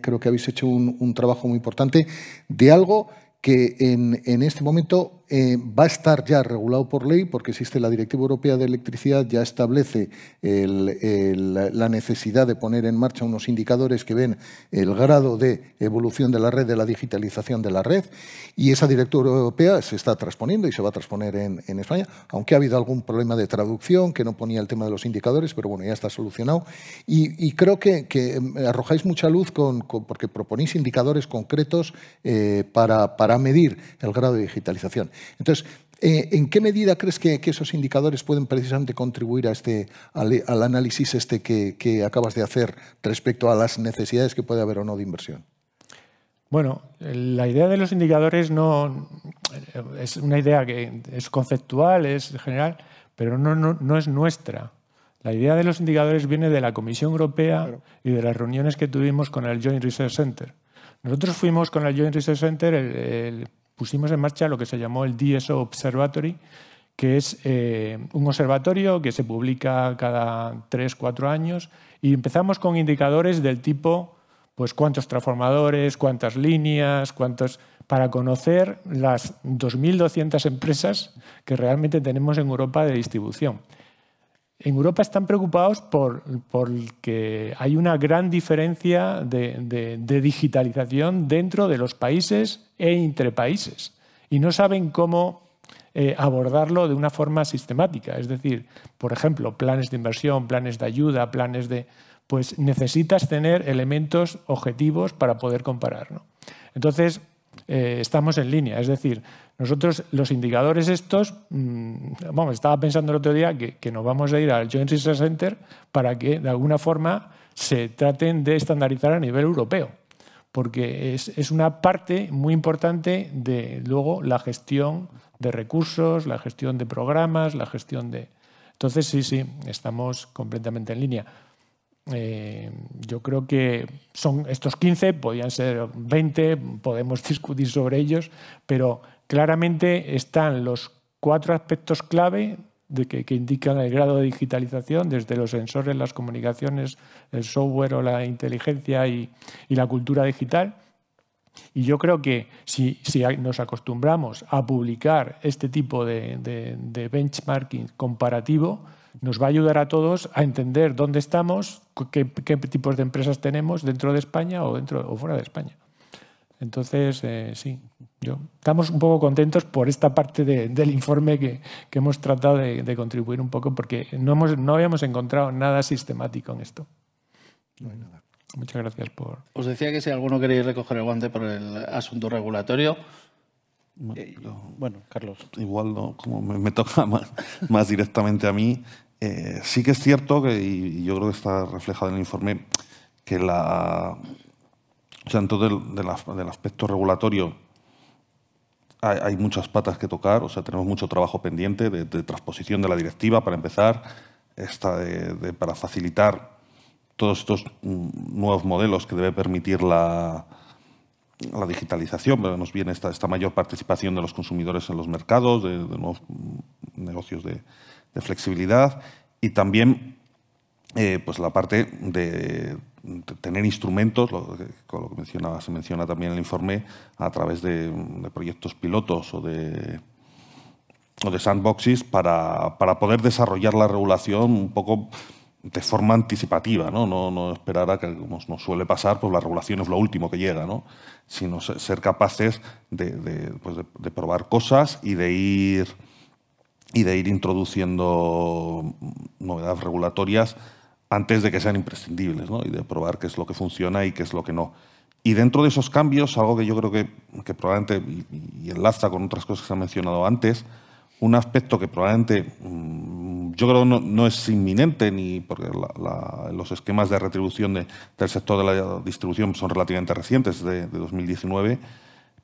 creo que habéis hecho un, un trabajo muy importante de algo que en, en este momento eh, va a estar ya regulado por ley porque existe la Directiva Europea de Electricidad, ya establece la necesidad de poner en marcha unos indicadores que ven el grado de evolución de la red, de la digitalización de la red, y esa Directiva Europea se está transponiendo y se va a transponer en, España, aunque ha habido algún problema de traducción que no ponía el tema de los indicadores, pero bueno, ya está solucionado. Y, creo que, arrojáis mucha luz con, porque proponéis indicadores concretos eh, para medir el grado de digitalización. Entonces, eh, ¿En qué medida crees que, esos indicadores pueden precisamente contribuir a este, al, análisis este que, acabas de hacer respecto a las necesidades que puede haber o no de inversión? Bueno, la idea de los indicadores no es una idea que es conceptual, es general, pero no, no, es nuestra. La idea de los indicadores viene de la Comisión Europea y de las reuniones que tuvimos con el Joint Research Center. Nosotros fuimos con el Joint Research Center el pusimos en marcha lo que se llamó el DSO Observatory, que es eh, un observatorio que se publica cada tres, cuatro años y empezamos con indicadores del tipo pues cuántos transformadores, cuántas líneas, cuántos para conocer las 2.200 empresas que realmente tenemos en Europa de distribución. En Europa están preocupados por, que hay una gran diferencia de, digitalización dentro de los países e entre países y no saben cómo eh, abordarlo de una forma sistemática. Es decir, por ejemplo, planes de inversión, planes de ayuda, planes de... Pues necesitas tener elementos objetivos para poder comparar. Entonces, eh, estamos en línea. Es decir, nosotros los indicadores estos, mm, vamos, estaba pensando el otro día que, nos vamos a ir al Joint Research Center para que de alguna forma se traten de estandarizar a nivel europeo, porque es, es una parte muy importante de luego la gestión de recursos, la gestión de programas, la gestión de... Entonces, sí, sí, estamos completamente en línea. Eh, yo creo que son estos 15, podían ser 20, podemos discutir sobre ellos, pero claramente están los cuatro aspectos clave de que, indican el grado de digitalización, desde los sensores, las comunicaciones, el software o la inteligencia y, la cultura digital. Y yo creo que si, nos acostumbramos a publicar este tipo de benchmarking comparativo, nos va a ayudar a todos a entender dónde estamos, qué, tipos de empresas tenemos dentro de España o, dentro, o fuera de España. Entonces, eh, sí, yo, estamos un poco contentos por esta parte del informe que, hemos tratado de, contribuir un poco, porque no, hemos, no habíamos encontrado nada sistemático en esto. No hay nada. Muchas gracias por... Os decía que si alguno queréis recoger el guante por el asunto regulatorio, eh, bueno, Carlos. Igual no, como me, toca más, directamente a mí, eh, sí que es cierto, que, y yo creo que está reflejado en el informe, que la, o sea, en todo el, del aspecto regulatorio hay, muchas patas que tocar, o sea, tenemos mucho trabajo pendiente de, transposición de la directiva, para empezar, esta de, para facilitar todos estos mm, nuevos modelos que debe permitir la, la digitalización, vemos bien esta, esta mayor participación de los consumidores en los mercados, de, nuevos negocios de, flexibilidad y también eh, pues la parte de, tener instrumentos, con lo que mencionaba, se menciona también en el informe, a través de, proyectos pilotos o de, o de sandboxes para, para poder desarrollar la regulación un poco de forma anticipativa, ¿no? No, no esperar a que, como nos suele pasar, pues la regulación es lo último que llega, ¿no? sino ser capaces pues de, probar cosas y de ir y de ir introduciendo novedades regulatorias antes de que sean imprescindibles, ¿no? y de probar qué es lo que funciona y qué es lo que no. Y dentro de esos cambios, algo que yo creo que, que probablemente, y, enlaza con otras cosas que se han mencionado antes, un aspecto que probablemente mm, yo creo no, no es inminente, ni porque los esquemas de retribución del sector de la distribución son relativamente recientes, de, 2019,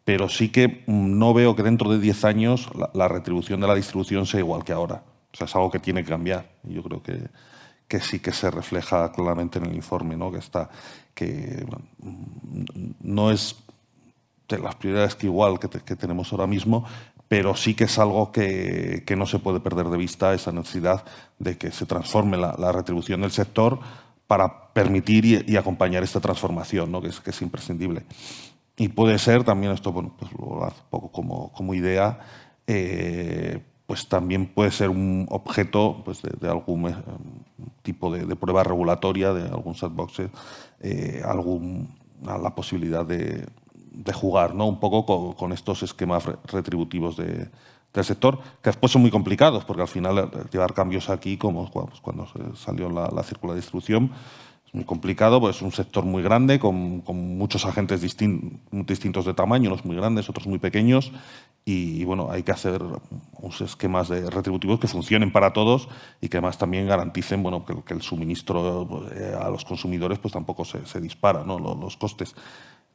pero sí que mm, no veo que dentro de 10 años la, retribución de la distribución sea igual que ahora. O sea, es algo que tiene que cambiar. Y yo creo que, que sí que se refleja claramente en el informe, ¿no? que, está, que no es de las prioridades que igual que, que tenemos ahora mismo, pero sí que es algo que, no se puede perder de vista, esa necesidad de que se transforme la, retribución del sector para permitir y, acompañar esta transformación, ¿no? que, es, que es imprescindible. Y puede ser también, esto bueno, pues lo un poco como, como idea, eh, pues también puede ser un objeto pues de, algún eh, tipo de, prueba regulatoria, de algún sandbox, eh, algún, la posibilidad de, de jugar ¿no? un poco con, estos esquemas retributivos de, del sector, que después son muy complicados, porque al final eh, llevar cambios aquí, como pues cuando salió la, la circular distribución, muy complicado, pues es un sector muy grande, con, con muchos agentes distintos de tamaño, unos muy grandes, otros muy pequeños, y, bueno, hay que hacer unos esquemas de retributivos que funcionen para todos y que además también garanticen bueno, que, el suministro eh, a los consumidores pues tampoco se, se dispara, ¿no? los, los costes.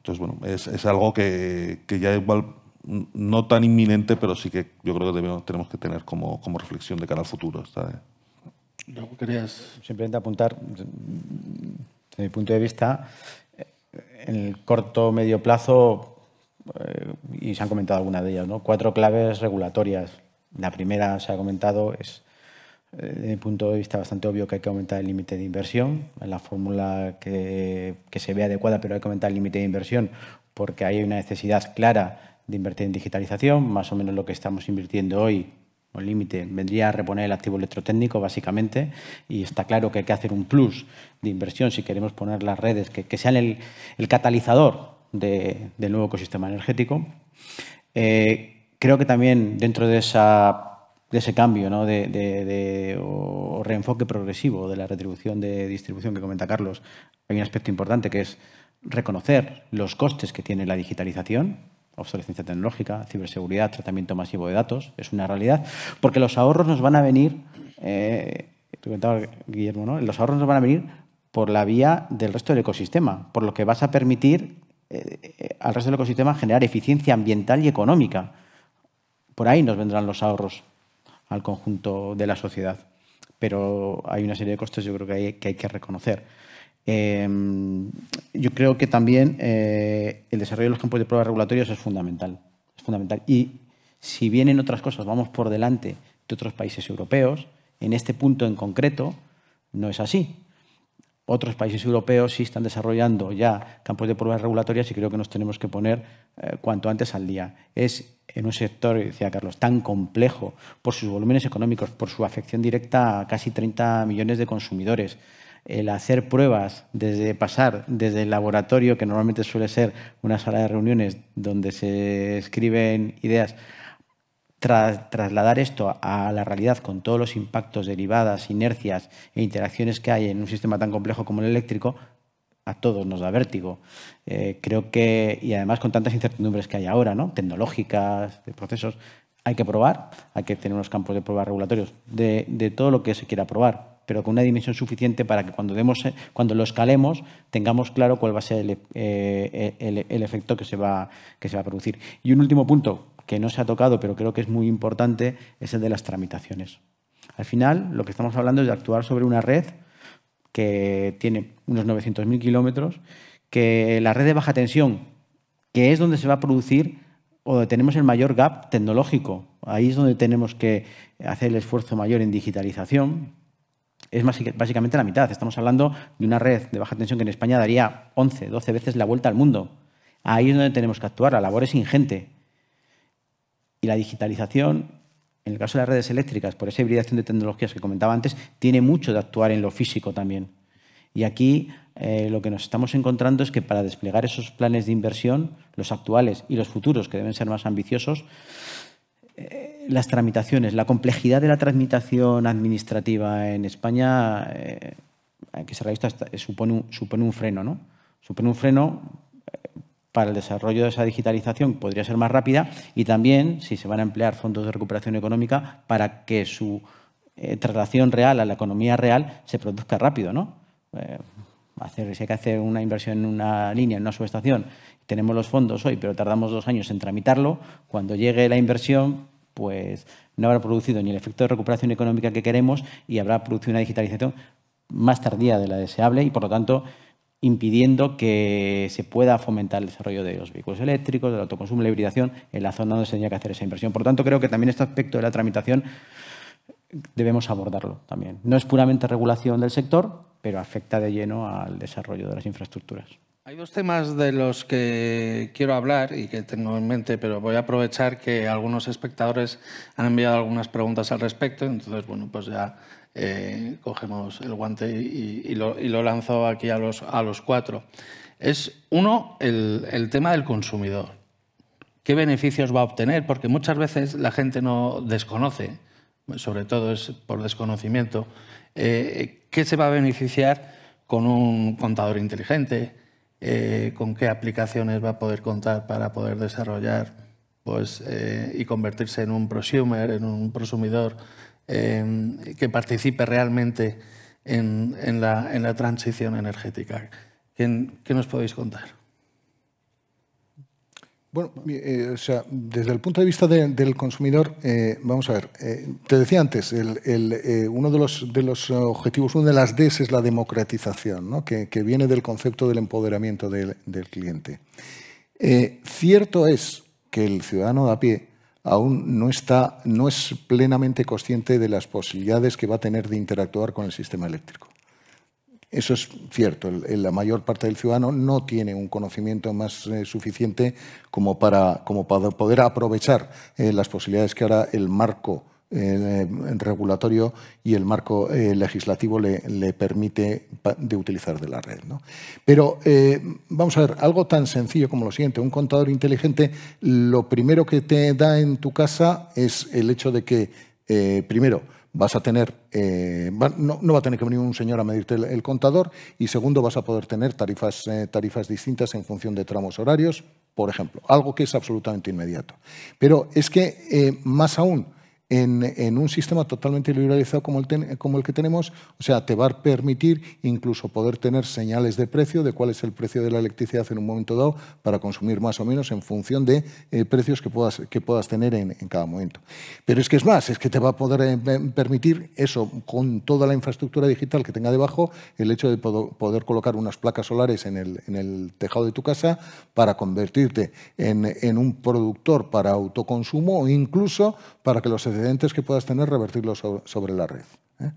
Entonces, bueno, es, algo que, ya igual no tan inminente, pero sí que yo creo que debemos, tenemos que tener como, reflexión de cara al futuro. Está, querías simplemente apuntar, desde mi punto de vista, en el corto medio plazo, eh, y se han comentado algunas de ellas, ¿no? cuatro claves regulatorias. La primera, se ha comentado, es eh, desde mi punto de vista, bastante obvio que hay que aumentar el límite de inversión. En la fórmula que se ve adecuada, pero hay que aumentar el límite de inversión porque hay una necesidad clara de invertir en digitalización, más o menos lo que estamos invirtiendo hoy el límite vendría a reponer el activo electrotécnico, básicamente, y está claro que hay que hacer un plus de inversión si queremos poner las redes que, sean el, catalizador del nuevo ecosistema energético. Eh, creo que también dentro de, ese cambio de, o reenfoque progresivo de la retribución de distribución que comenta Carlos, hay un aspecto importante que es reconocer los costes que tiene la digitalización, obsolescencia tecnológica, ciberseguridad, tratamiento masivo de datos, es una realidad, porque los ahorros nos van a venir, eh, Guillermo, ¿no? los ahorros nos van a venir por la vía del resto del ecosistema, por lo que vas a permitir eh, al resto del ecosistema generar eficiencia ambiental y económica. Por ahí nos vendrán los ahorros al conjunto de la sociedad. Pero hay una serie de costes yo creo que que, hay que reconocer. Em, yo creo que también eh, el desarrollo de los campos de pruebas regulatorios es fundamental. Es fundamental. Y si vienen otras cosas, vamos por delante de otros países europeos, en este punto en concreto no es así. Otros países europeos sí están desarrollando ya campos de pruebas regulatorias y creo que nos tenemos que poner eh, cuanto antes al día. Es en un sector, decía Carlos, tan complejo por sus volúmenes económicos, por su afección directa a casi 30 millones de consumidores, el hacer pruebas, desde pasar desde el laboratorio, que normalmente suele ser una sala de reuniones donde se escriben ideas, trasladar esto a la realidad con todos los impactos, derivadas, inercias e interacciones que hay en un sistema tan complejo como el eléctrico, a todos nos da vértigo. Eh, creo que, y además con tantas incertidumbres que hay ahora, ¿no? tecnológicas, de procesos, hay que probar, hay que tener unos campos de pruebas regulatorios de, de todo lo que se quiera probar pero con una dimensión suficiente para que cuando, demos, cuando lo escalemos tengamos claro cuál va a ser el, eh, efecto que se, va, que se va a producir. Y un último punto que no se ha tocado, pero creo que es muy importante, es el de las tramitaciones. Al final, lo que estamos hablando es de actuar sobre una red que tiene unos 900.000 kilómetros, que la red de baja tensión, que es donde se va a producir o tenemos el mayor gap tecnológico, ahí es donde tenemos que hacer el esfuerzo mayor en digitalización, es básicamente la mitad. Estamos hablando de una red de baja tensión que en España daría 11, 12 veces la vuelta al mundo. Ahí es donde tenemos que actuar. La labor es ingente. Y la digitalización, en el caso de las redes eléctricas, por esa hibridación de tecnologías que comentaba antes, tiene mucho de actuar en lo físico también. Y aquí eh, lo que nos estamos encontrando es que para desplegar esos planes de inversión, los actuales y los futuros, que deben ser más ambiciosos, eh, las tramitaciones, la complejidad de la tramitación administrativa en España, eh, que se realiza, supone un, supone un freno, ¿no? Supone un freno eh, para el desarrollo de esa digitalización podría ser más rápida y también si se van a emplear fondos de recuperación económica para que su traslación real a la economía real se produzca rápido, ¿no? hacer, si hay que hacer una inversión en una línea, en una subestación, tenemos los fondos hoy, pero tardamos dos años en tramitarlo, cuando llegue la inversión, pues no habrá producido ni el efecto de recuperación económica que queremos y habrá producido una digitalización más tardía de la deseable y, por lo tanto, impidiendo que se pueda fomentar el desarrollo de los vehículos eléctricos, del autoconsumo, la hibridación en la zona donde se tenía que hacer esa inversión. Por lo tanto, creo que también este aspecto de la tramitación debemos abordarlo también. No es puramente regulación del sector, pero afecta de lleno al desarrollo de las infraestructuras. Hay dos temas de los que quiero hablar y que tengo en mente, pero voy a aprovechar que algunos espectadores han enviado algunas preguntas al respecto, entonces, bueno, pues ya eh, cogemos el guante y, lo, lanzo aquí a los, a los cuatro. Es uno, el, tema del consumidor. ¿Qué beneficios va a obtener? Porque muchas veces la gente no desconoce, sobre todo es por desconocimiento, eh, qué se va a beneficiar con un contador inteligente, eh, con qué aplicaciones va a poder contar para poder desarrollar pues, eh, y convertirse en un prosumer, en un prosumidor em, que participe realmente en, la, transición energética. ¿Qué nos podéis contar? Bueno, eh, o sea, desde el punto de vista del consumidor, eh, vamos a ver, eh, te decía antes, uno de los, objetivos, una de las Ds es la democratización, ¿no? que, viene del concepto del empoderamiento del, del cliente. cierto es que el ciudadano de a pie aún no, está, no es plenamente consciente de las posibilidades que va a tener de interactuar con el sistema eléctrico. Eso es cierto, la mayor parte del ciudadano no tiene un conocimiento más eh, suficiente como para, poder aprovechar eh, las posibilidades que ahora el marco eh, regulatorio y el marco legislativo le, permite de utilizar de la red. Pero vamos a ver, algo tan sencillo como lo siguiente, un contador inteligente lo primero que te da en tu casa es el hecho de que, primero, vas a tener, eh, no, va a tener que venir un señor a medirte el, contador y segundo vas a poder tener tarifas, eh, tarifas distintas en función de tramos horarios, por ejemplo, algo que es absolutamente inmediato. Pero es que eh, más aún, en, un sistema totalmente liberalizado como el, que tenemos, o sea, te va a permitir incluso poder tener señales de precio, de cuál es el precio de la electricidad en un momento dado para consumir más o menos en función de eh, precios que puedas, tener en, cada momento. Pero es que es más, es que te va a poder eh, permitir eso con toda la infraestructura digital que tenga debajo, el hecho de poder colocar unas placas solares en el, tejado de tu casa para convertirte en un productor para autoconsumo o incluso para que los excedentes que puedas tener revertirlos sobre, la red. ¿eh?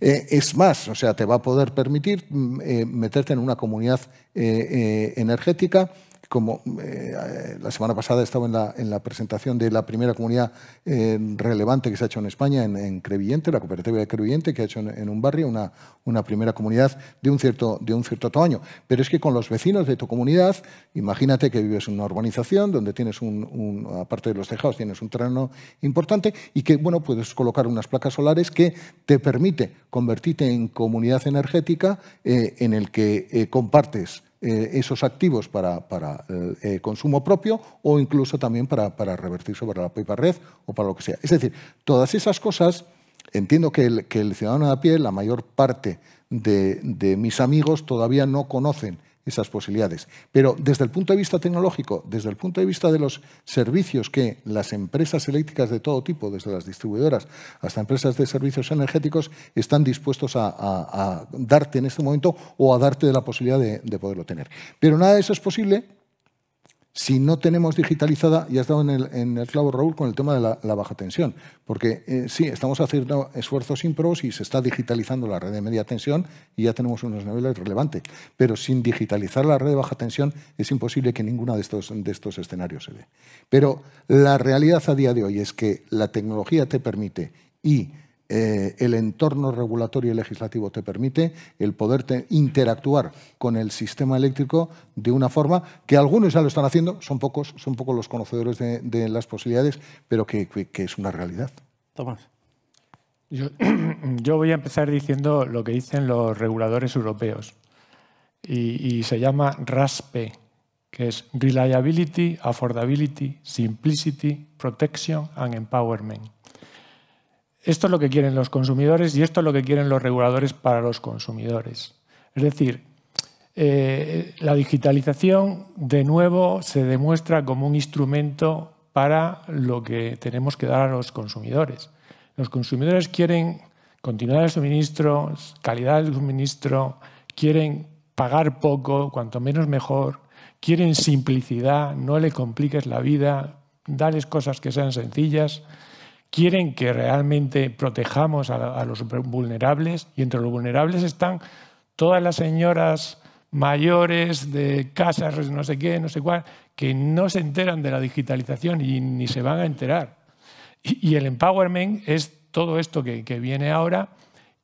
Eh, es más, o sea, te va a poder permitir mm, eh, meterte en una comunidad energética como eh, la semana pasada en la, en la, presentación de la primera comunidad eh, relevante que se ha hecho en España, en, Crevillente, la cooperativa de Crevillente, que ha hecho en, un barrio una, primera comunidad de un, cierto, de un cierto tamaño. Pero es que con los vecinos de tu comunidad, imagínate que vives en una urbanización donde tienes un, aparte de los tejados, tienes un terreno importante y que, bueno, puedes colocar unas placas solares que te permite convertirte en comunidad energética eh, en el que compartes eh, esos activos para, para eh, eh, consumo propio o incluso también para, para, revertir sobre la propia red o para lo que sea. Es decir, todas esas cosas, entiendo que el, que el ciudadano de a pie, la mayor parte de, de mis amigos todavía no conocen esas posibilidades. Pero desde el punto de vista tecnológico, desde el punto de vista de los servicios que las empresas eléctricas de todo tipo, desde las distribuidoras hasta empresas de servicios energéticos, están dispuestos a, darte en este momento o a darte la posibilidad de poderlo tener. Pero nada de eso es posible si no tenemos digitalizada, ya has estado en el, en clavo Raúl con el tema de la, baja tensión, porque eh, sí, estamos haciendo esfuerzos impros y se está digitalizando la red de media tensión y ya tenemos unos niveles relevantes, pero sin digitalizar la red de baja tensión es imposible que ninguno de estos, de estos escenarios se dé. Pero la realidad a día de hoy es que la tecnología te permite y eh, el entorno regulatorio y legislativo te permite el poder interactuar con el sistema eléctrico de una forma que algunos ya lo están haciendo, son pocos, son pocos los conocedores de, las posibilidades, pero que, es una realidad. Tomás. Yo, voy a empezar diciendo lo que dicen los reguladores europeos y se llama RASPE, que es Reliability, Affordability, Simplicity, Protection and Empowerment. Esto es lo que quieren los consumidores y esto es lo que quieren los reguladores para los consumidores. Es decir, eh, la digitalización de nuevo se demuestra como un instrumento para lo que tenemos que dar a los consumidores. Los consumidores quieren continuidad de suministro, calidad del suministro, quieren pagar poco, cuanto menos mejor, quieren simplicidad, no le compliques la vida, dales cosas que sean sencillas quieren que realmente protejamos a, los vulnerables y entre los vulnerables están todas las señoras mayores de casas, no sé qué, no sé cuál, que no se enteran de la digitalización y ni se van a enterar. Y, el empowerment es todo esto que, que, viene ahora,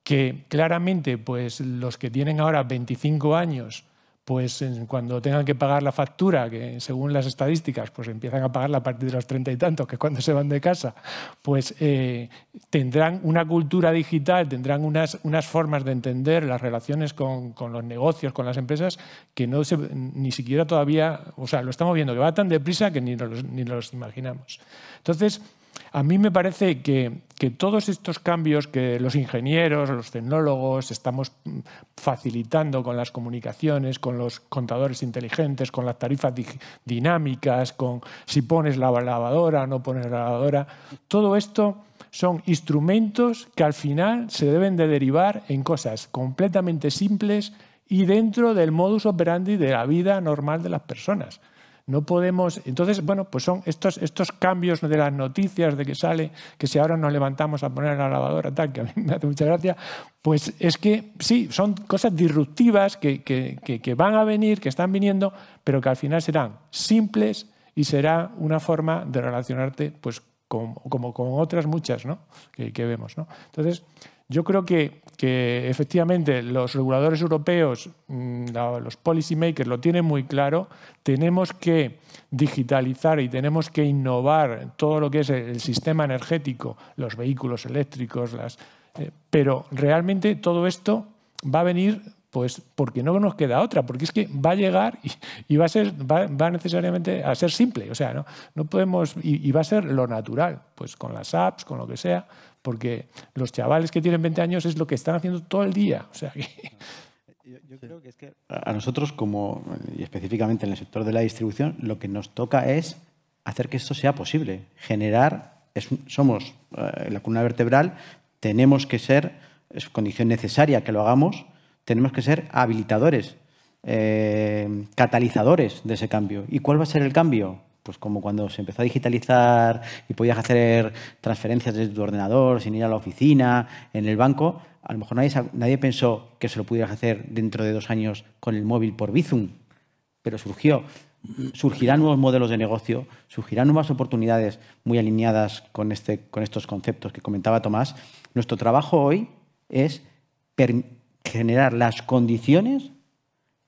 que claramente pues, los que tienen ahora 25 años pues cuando tengan que pagar la factura, que según las estadísticas, pues empiezan a pagarla a partir de los treinta y tantos, que es cuando se van de casa, pues eh, tendrán una cultura digital, tendrán unas, unas formas de entender las relaciones con, con, los negocios, con las empresas, que no se, ni siquiera todavía, o sea, lo estamos viendo, que va tan deprisa que ni nos, ni los imaginamos. Entonces, a mí me parece que, todos estos cambios que los ingenieros, los tecnólogos estamos facilitando con las comunicaciones, con los contadores inteligentes, con las tarifas dinámicas, con si pones la lavadora o no pones la lavadora, todo esto son instrumentos que al final se deben de derivar en cosas completamente simples y dentro del modus operandi de la vida normal de las personas. No podemos. Entonces, bueno, pues son estos, estos cambios de las noticias de que sale, que si ahora nos levantamos a poner la lavadora, tal, que a mí me hace mucha gracia, pues es que sí, son cosas disruptivas que, que van a venir, que están viniendo, pero que al final serán simples y será una forma de relacionarte pues, con, como con otras muchas ¿no? que, que, vemos. ¿no? Entonces, yo creo que, que, efectivamente los reguladores europeos, mm, los policy makers lo tienen muy claro. Tenemos que digitalizar y tenemos que innovar todo lo que es el sistema energético, los vehículos eléctricos, las, eh, pero realmente todo esto va a venir pues porque no nos queda otra, porque es que va a llegar y, va a ser, va, necesariamente a ser simple, o sea, no, no podemos, y, va a ser lo natural, pues con las apps, con lo que sea, porque los chavales que tienen 20 años es lo que están haciendo todo el día, o sea Yo, creo que es que a nosotros, como, y específicamente en el sector de la distribución, lo que nos toca es hacer que esto sea posible, generar, somos eh, la columna vertebral, tenemos que ser, es condición necesaria que lo hagamos, tenemos que ser habilitadores, eh, catalizadores de ese cambio. ¿Y cuál va a ser el cambio? Pues como cuando se empezó a digitalizar y podías hacer transferencias desde tu ordenador sin ir a la oficina, en el banco, a lo mejor nadie, pensó que se lo pudieras hacer dentro de dos años con el móvil por Bizum, pero surgió. Surgirán nuevos modelos de negocio, surgirán nuevas oportunidades muy alineadas con, este, con estos conceptos que comentaba Tomás. Nuestro trabajo hoy es generar las condiciones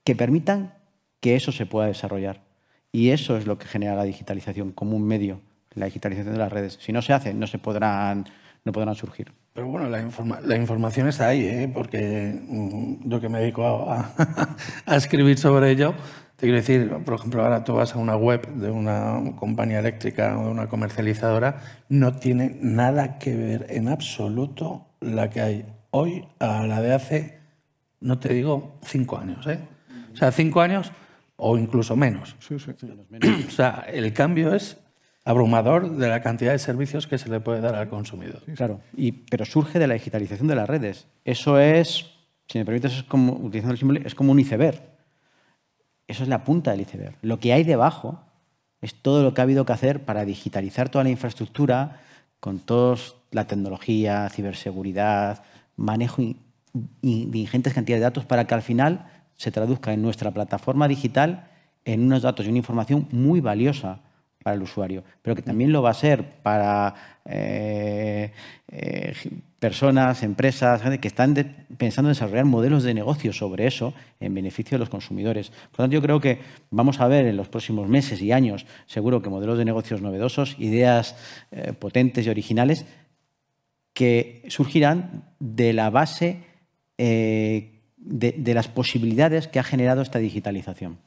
que permitan que eso se pueda desarrollar. Y eso es lo que genera la digitalización como un medio, la digitalización de las redes. Si no se hace, no se podrán, no podrán surgir. Pero bueno, la, la información está ahí, ¿eh? porque mm, yo que me dedico a, a, escribir sobre ello, te quiero decir, por ejemplo, ahora tú vas a una web de una compañía eléctrica o de una comercializadora, no tiene nada que ver en absoluto la que hay hoy a la de hace no te digo cinco años, ¿eh? O sea, cinco años o incluso menos. Sí, sí. O sea, el cambio es abrumador de la cantidad de servicios que se le puede dar al consumidor. Claro, y, pero surge de la digitalización de las redes. Eso es, si me permites, es como, utilizando el símbolo, es como un iceberg. Eso es la punta del iceberg. Lo que hay debajo es todo lo que ha habido que hacer para digitalizar toda la infraestructura con toda la tecnología, ciberseguridad, manejo de ingentes cantidades de datos para que al final se traduzca en nuestra plataforma digital en unos datos y una información muy valiosa para el usuario, pero que también lo va a ser para eh, eh, personas, empresas que están pensando en desarrollar modelos de negocio sobre eso en beneficio de los consumidores. Por lo tanto, yo creo que vamos a ver en los próximos meses y años, seguro que modelos de negocios novedosos, ideas eh, potentes y originales que surgirán de la base eh, de, las posibilidades que ha generado esta digitalización.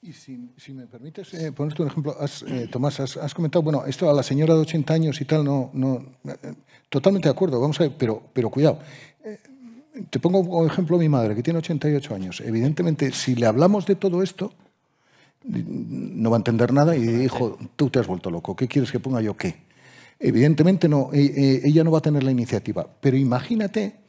Y si, me permites eh, ponerte un ejemplo, eh, Tomás, has, comentado, bueno, esto a la señora de 80 años y tal, no, no totalmente de acuerdo, vamos a ver, pero, pero cuidado. te pongo como ejemplo a mi madre, que tiene 88 años. Evidentemente, si le hablamos de todo esto, no va a entender nada y dijo, tú te has vuelto loco, ¿qué quieres que ponga yo qué? Evidentemente no, ella no va a tener la iniciativa, pero imagínate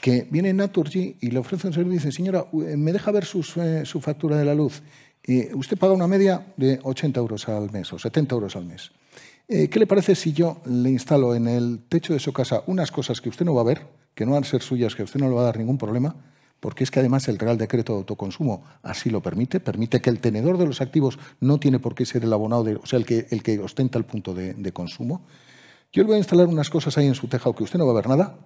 que viene Naturgy y le ofrece un servicio y dice, señora, eh, ¿me deja ver eh, su factura de la luz? Y usted paga una media de 80 euros al mes o 70 euros al mes. Eh, ¿Qué le parece si yo le instalo en el techo de su casa unas cosas que usted no va a ver, que no van a ser suyas, que usted no le va a dar ningún problema? Porque es que además el Real Decreto de Autoconsumo así lo permite, permite que el tenedor de los activos no tiene por qué ser el abonado, de, o sea, el que, el que ostenta el punto de, de consumo. Yo le voy a instalar unas cosas ahí en su tejado que usted no va a ver nada,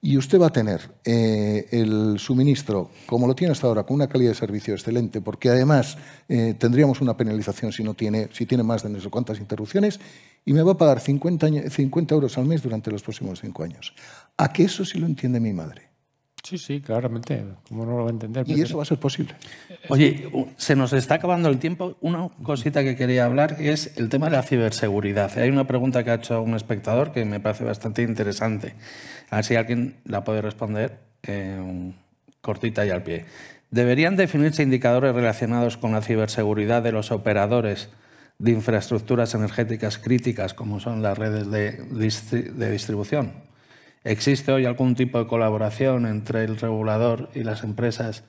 y usted va a tener eh, el suministro, como lo tiene hasta ahora, con una calidad de servicio excelente, porque además eh, tendríamos una penalización si, no tiene, si tiene más de no sé cuántas interrupciones, y me va a pagar 50, 50 euros al mes durante los próximos cinco años. ¿A qué eso sí lo entiende mi madre? Sí, sí, claramente. ¿Cómo no lo va a entender? Y eso va a ser posible. Oye, se nos está acabando el tiempo. Una cosita que quería hablar es el tema de la ciberseguridad. Hay una pregunta que ha hecho un espectador que me parece bastante interesante. A ver si alguien la puede responder eh, cortita y al pie. ¿Deberían definirse indicadores relacionados con la ciberseguridad de los operadores de infraestructuras energéticas críticas como son las redes de distribución? ¿Existe hoy algún tipo de colaboración entre el regulador y las empresas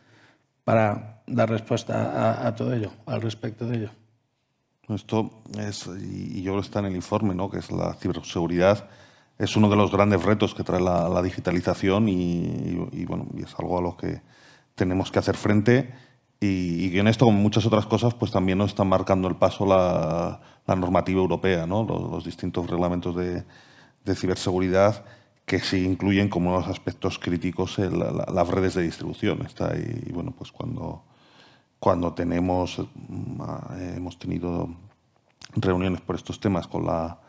para dar respuesta a, todo ello, al respecto de ello? Esto es, y yo que está en el informe, ¿no? que es la ciberseguridad, es uno de los grandes retos que trae la, digitalización y, bueno, es algo a lo que tenemos que hacer frente y, en esto, como muchas otras cosas, pues también nos está marcando el paso la, normativa europea, ¿no? los, distintos reglamentos de, ciberseguridad que sí incluyen como unos aspectos críticos las redes de distribución. Está y bueno, pues cuando cuando tenemos, mm, hemos tenido reuniones por estos temas con la,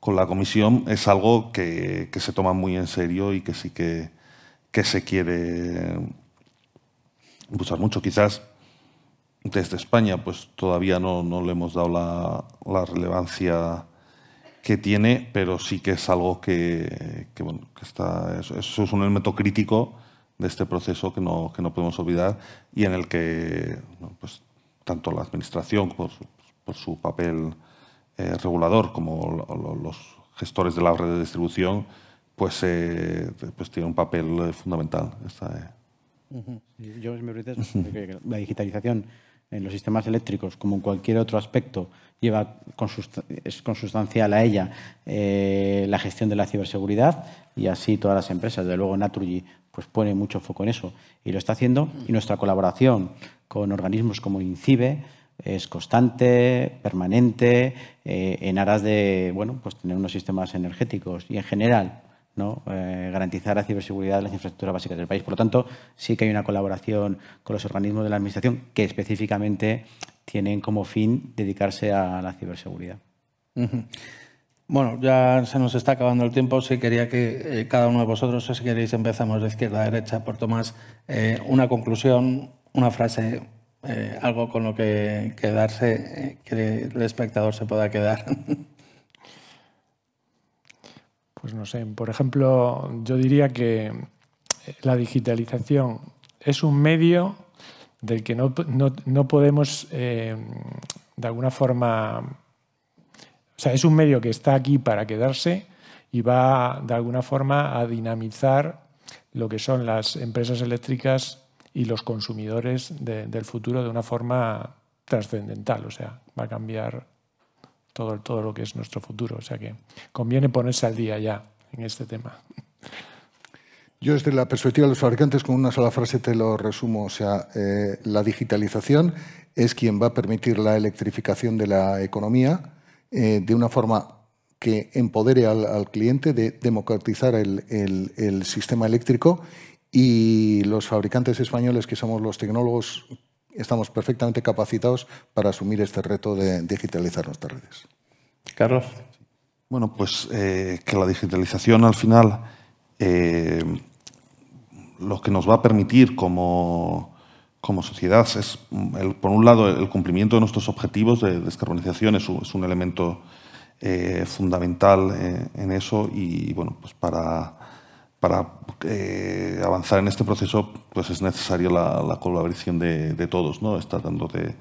con la comisión, es algo que, se toma muy en serio y que sí que, que se quiere impulsar mucho. Quizás desde España pues todavía no, no le hemos dado la, la, relevancia que tiene, pero sí que es algo que, que, bueno, que está, eso es un elemento crítico de este proceso que no, que no podemos olvidar y en el que pues, tanto la Administración, por su, por su papel eh, regulador, como los gestores de la red de distribución, pues, eh, pues tiene un papel eh, fundamental. Esta, Yo, me la digitalización en los sistemas eléctricos, como en cualquier otro aspecto, lleva es consustancial a ella la gestión de la ciberseguridad y así todas las empresas. De luego, Naturgy pues pone mucho foco en eso y lo está haciendo. Y nuestra colaboración con organismos como INCIBE es constante, permanente, eh, en aras de bueno, pues tener unos sistemas energéticos y en general ¿no? Eh, garantizar la ciberseguridad de las infraestructuras básicas del país. Por lo tanto, sí que hay una colaboración con los organismos de la Administración que específicamente tienen como fin dedicarse a la ciberseguridad. Bueno, ya se nos está acabando el tiempo. Sí quería que eh, cada uno de vosotros, si queréis, empezamos de izquierda a derecha por Tomás. Eh, una conclusión, una frase, eh, algo con lo que quedarse, que el espectador se pueda quedar. Pues no sé, por ejemplo, yo diría que la digitalización es un medio del que no, no podemos, de alguna forma, o sea, es un medio que está aquí para quedarse y va de alguna forma a dinamizar lo que son las empresas eléctricas y los consumidores del futuro de una forma trascendental. O sea, va a cambiar todo, todo lo que es nuestro futuro. O sea que conviene ponerse al día ya en este tema. Yo desde la perspectiva de los fabricantes, con una sola frase te lo resumo. O sea, eh, la digitalización es quien va a permitir la electrificación de la economía, eh, de una forma que empodere al, cliente, de democratizar el, sistema eléctrico y los fabricantes españoles, que somos los tecnólogos, estamos perfectamente capacitados para asumir este reto de digitalizar nuestras redes. Carlos. Bueno, pues eh, que la digitalización al final eh, lo que nos va a permitir como como sociedad. Es, por un lado, el cumplimiento de nuestros objetivos de descarbonización es un, elemento eh, fundamental eh, en eso y, bueno, pues para, para eh, avanzar en este proceso pues es necesaria la, colaboración de, todos, ¿no? Está dando del,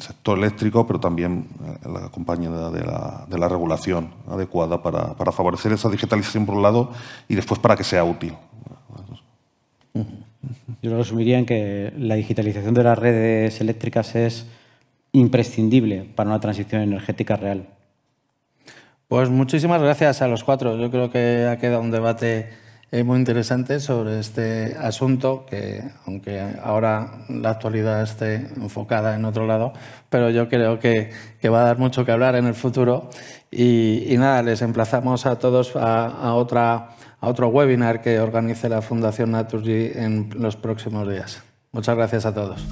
sector eléctrico, pero también la compañía de la, de la regulación adecuada para, para, favorecer esa digitalización por un lado y después para que sea útil. Yo lo resumiría en que la digitalización de las redes eléctricas es imprescindible para una transición energética real. Pues muchísimas gracias a los cuatro. Yo creo que ha quedado un debate eh, muy interesante sobre este asunto, que aunque ahora la actualidad esté enfocada en otro lado, pero yo creo que, va a dar mucho que hablar en el futuro. Y, nada, les emplazamos a todos a otra a otro webinar que organice la Fundación Naturgy en los próximos días. Muchas gracias a todos.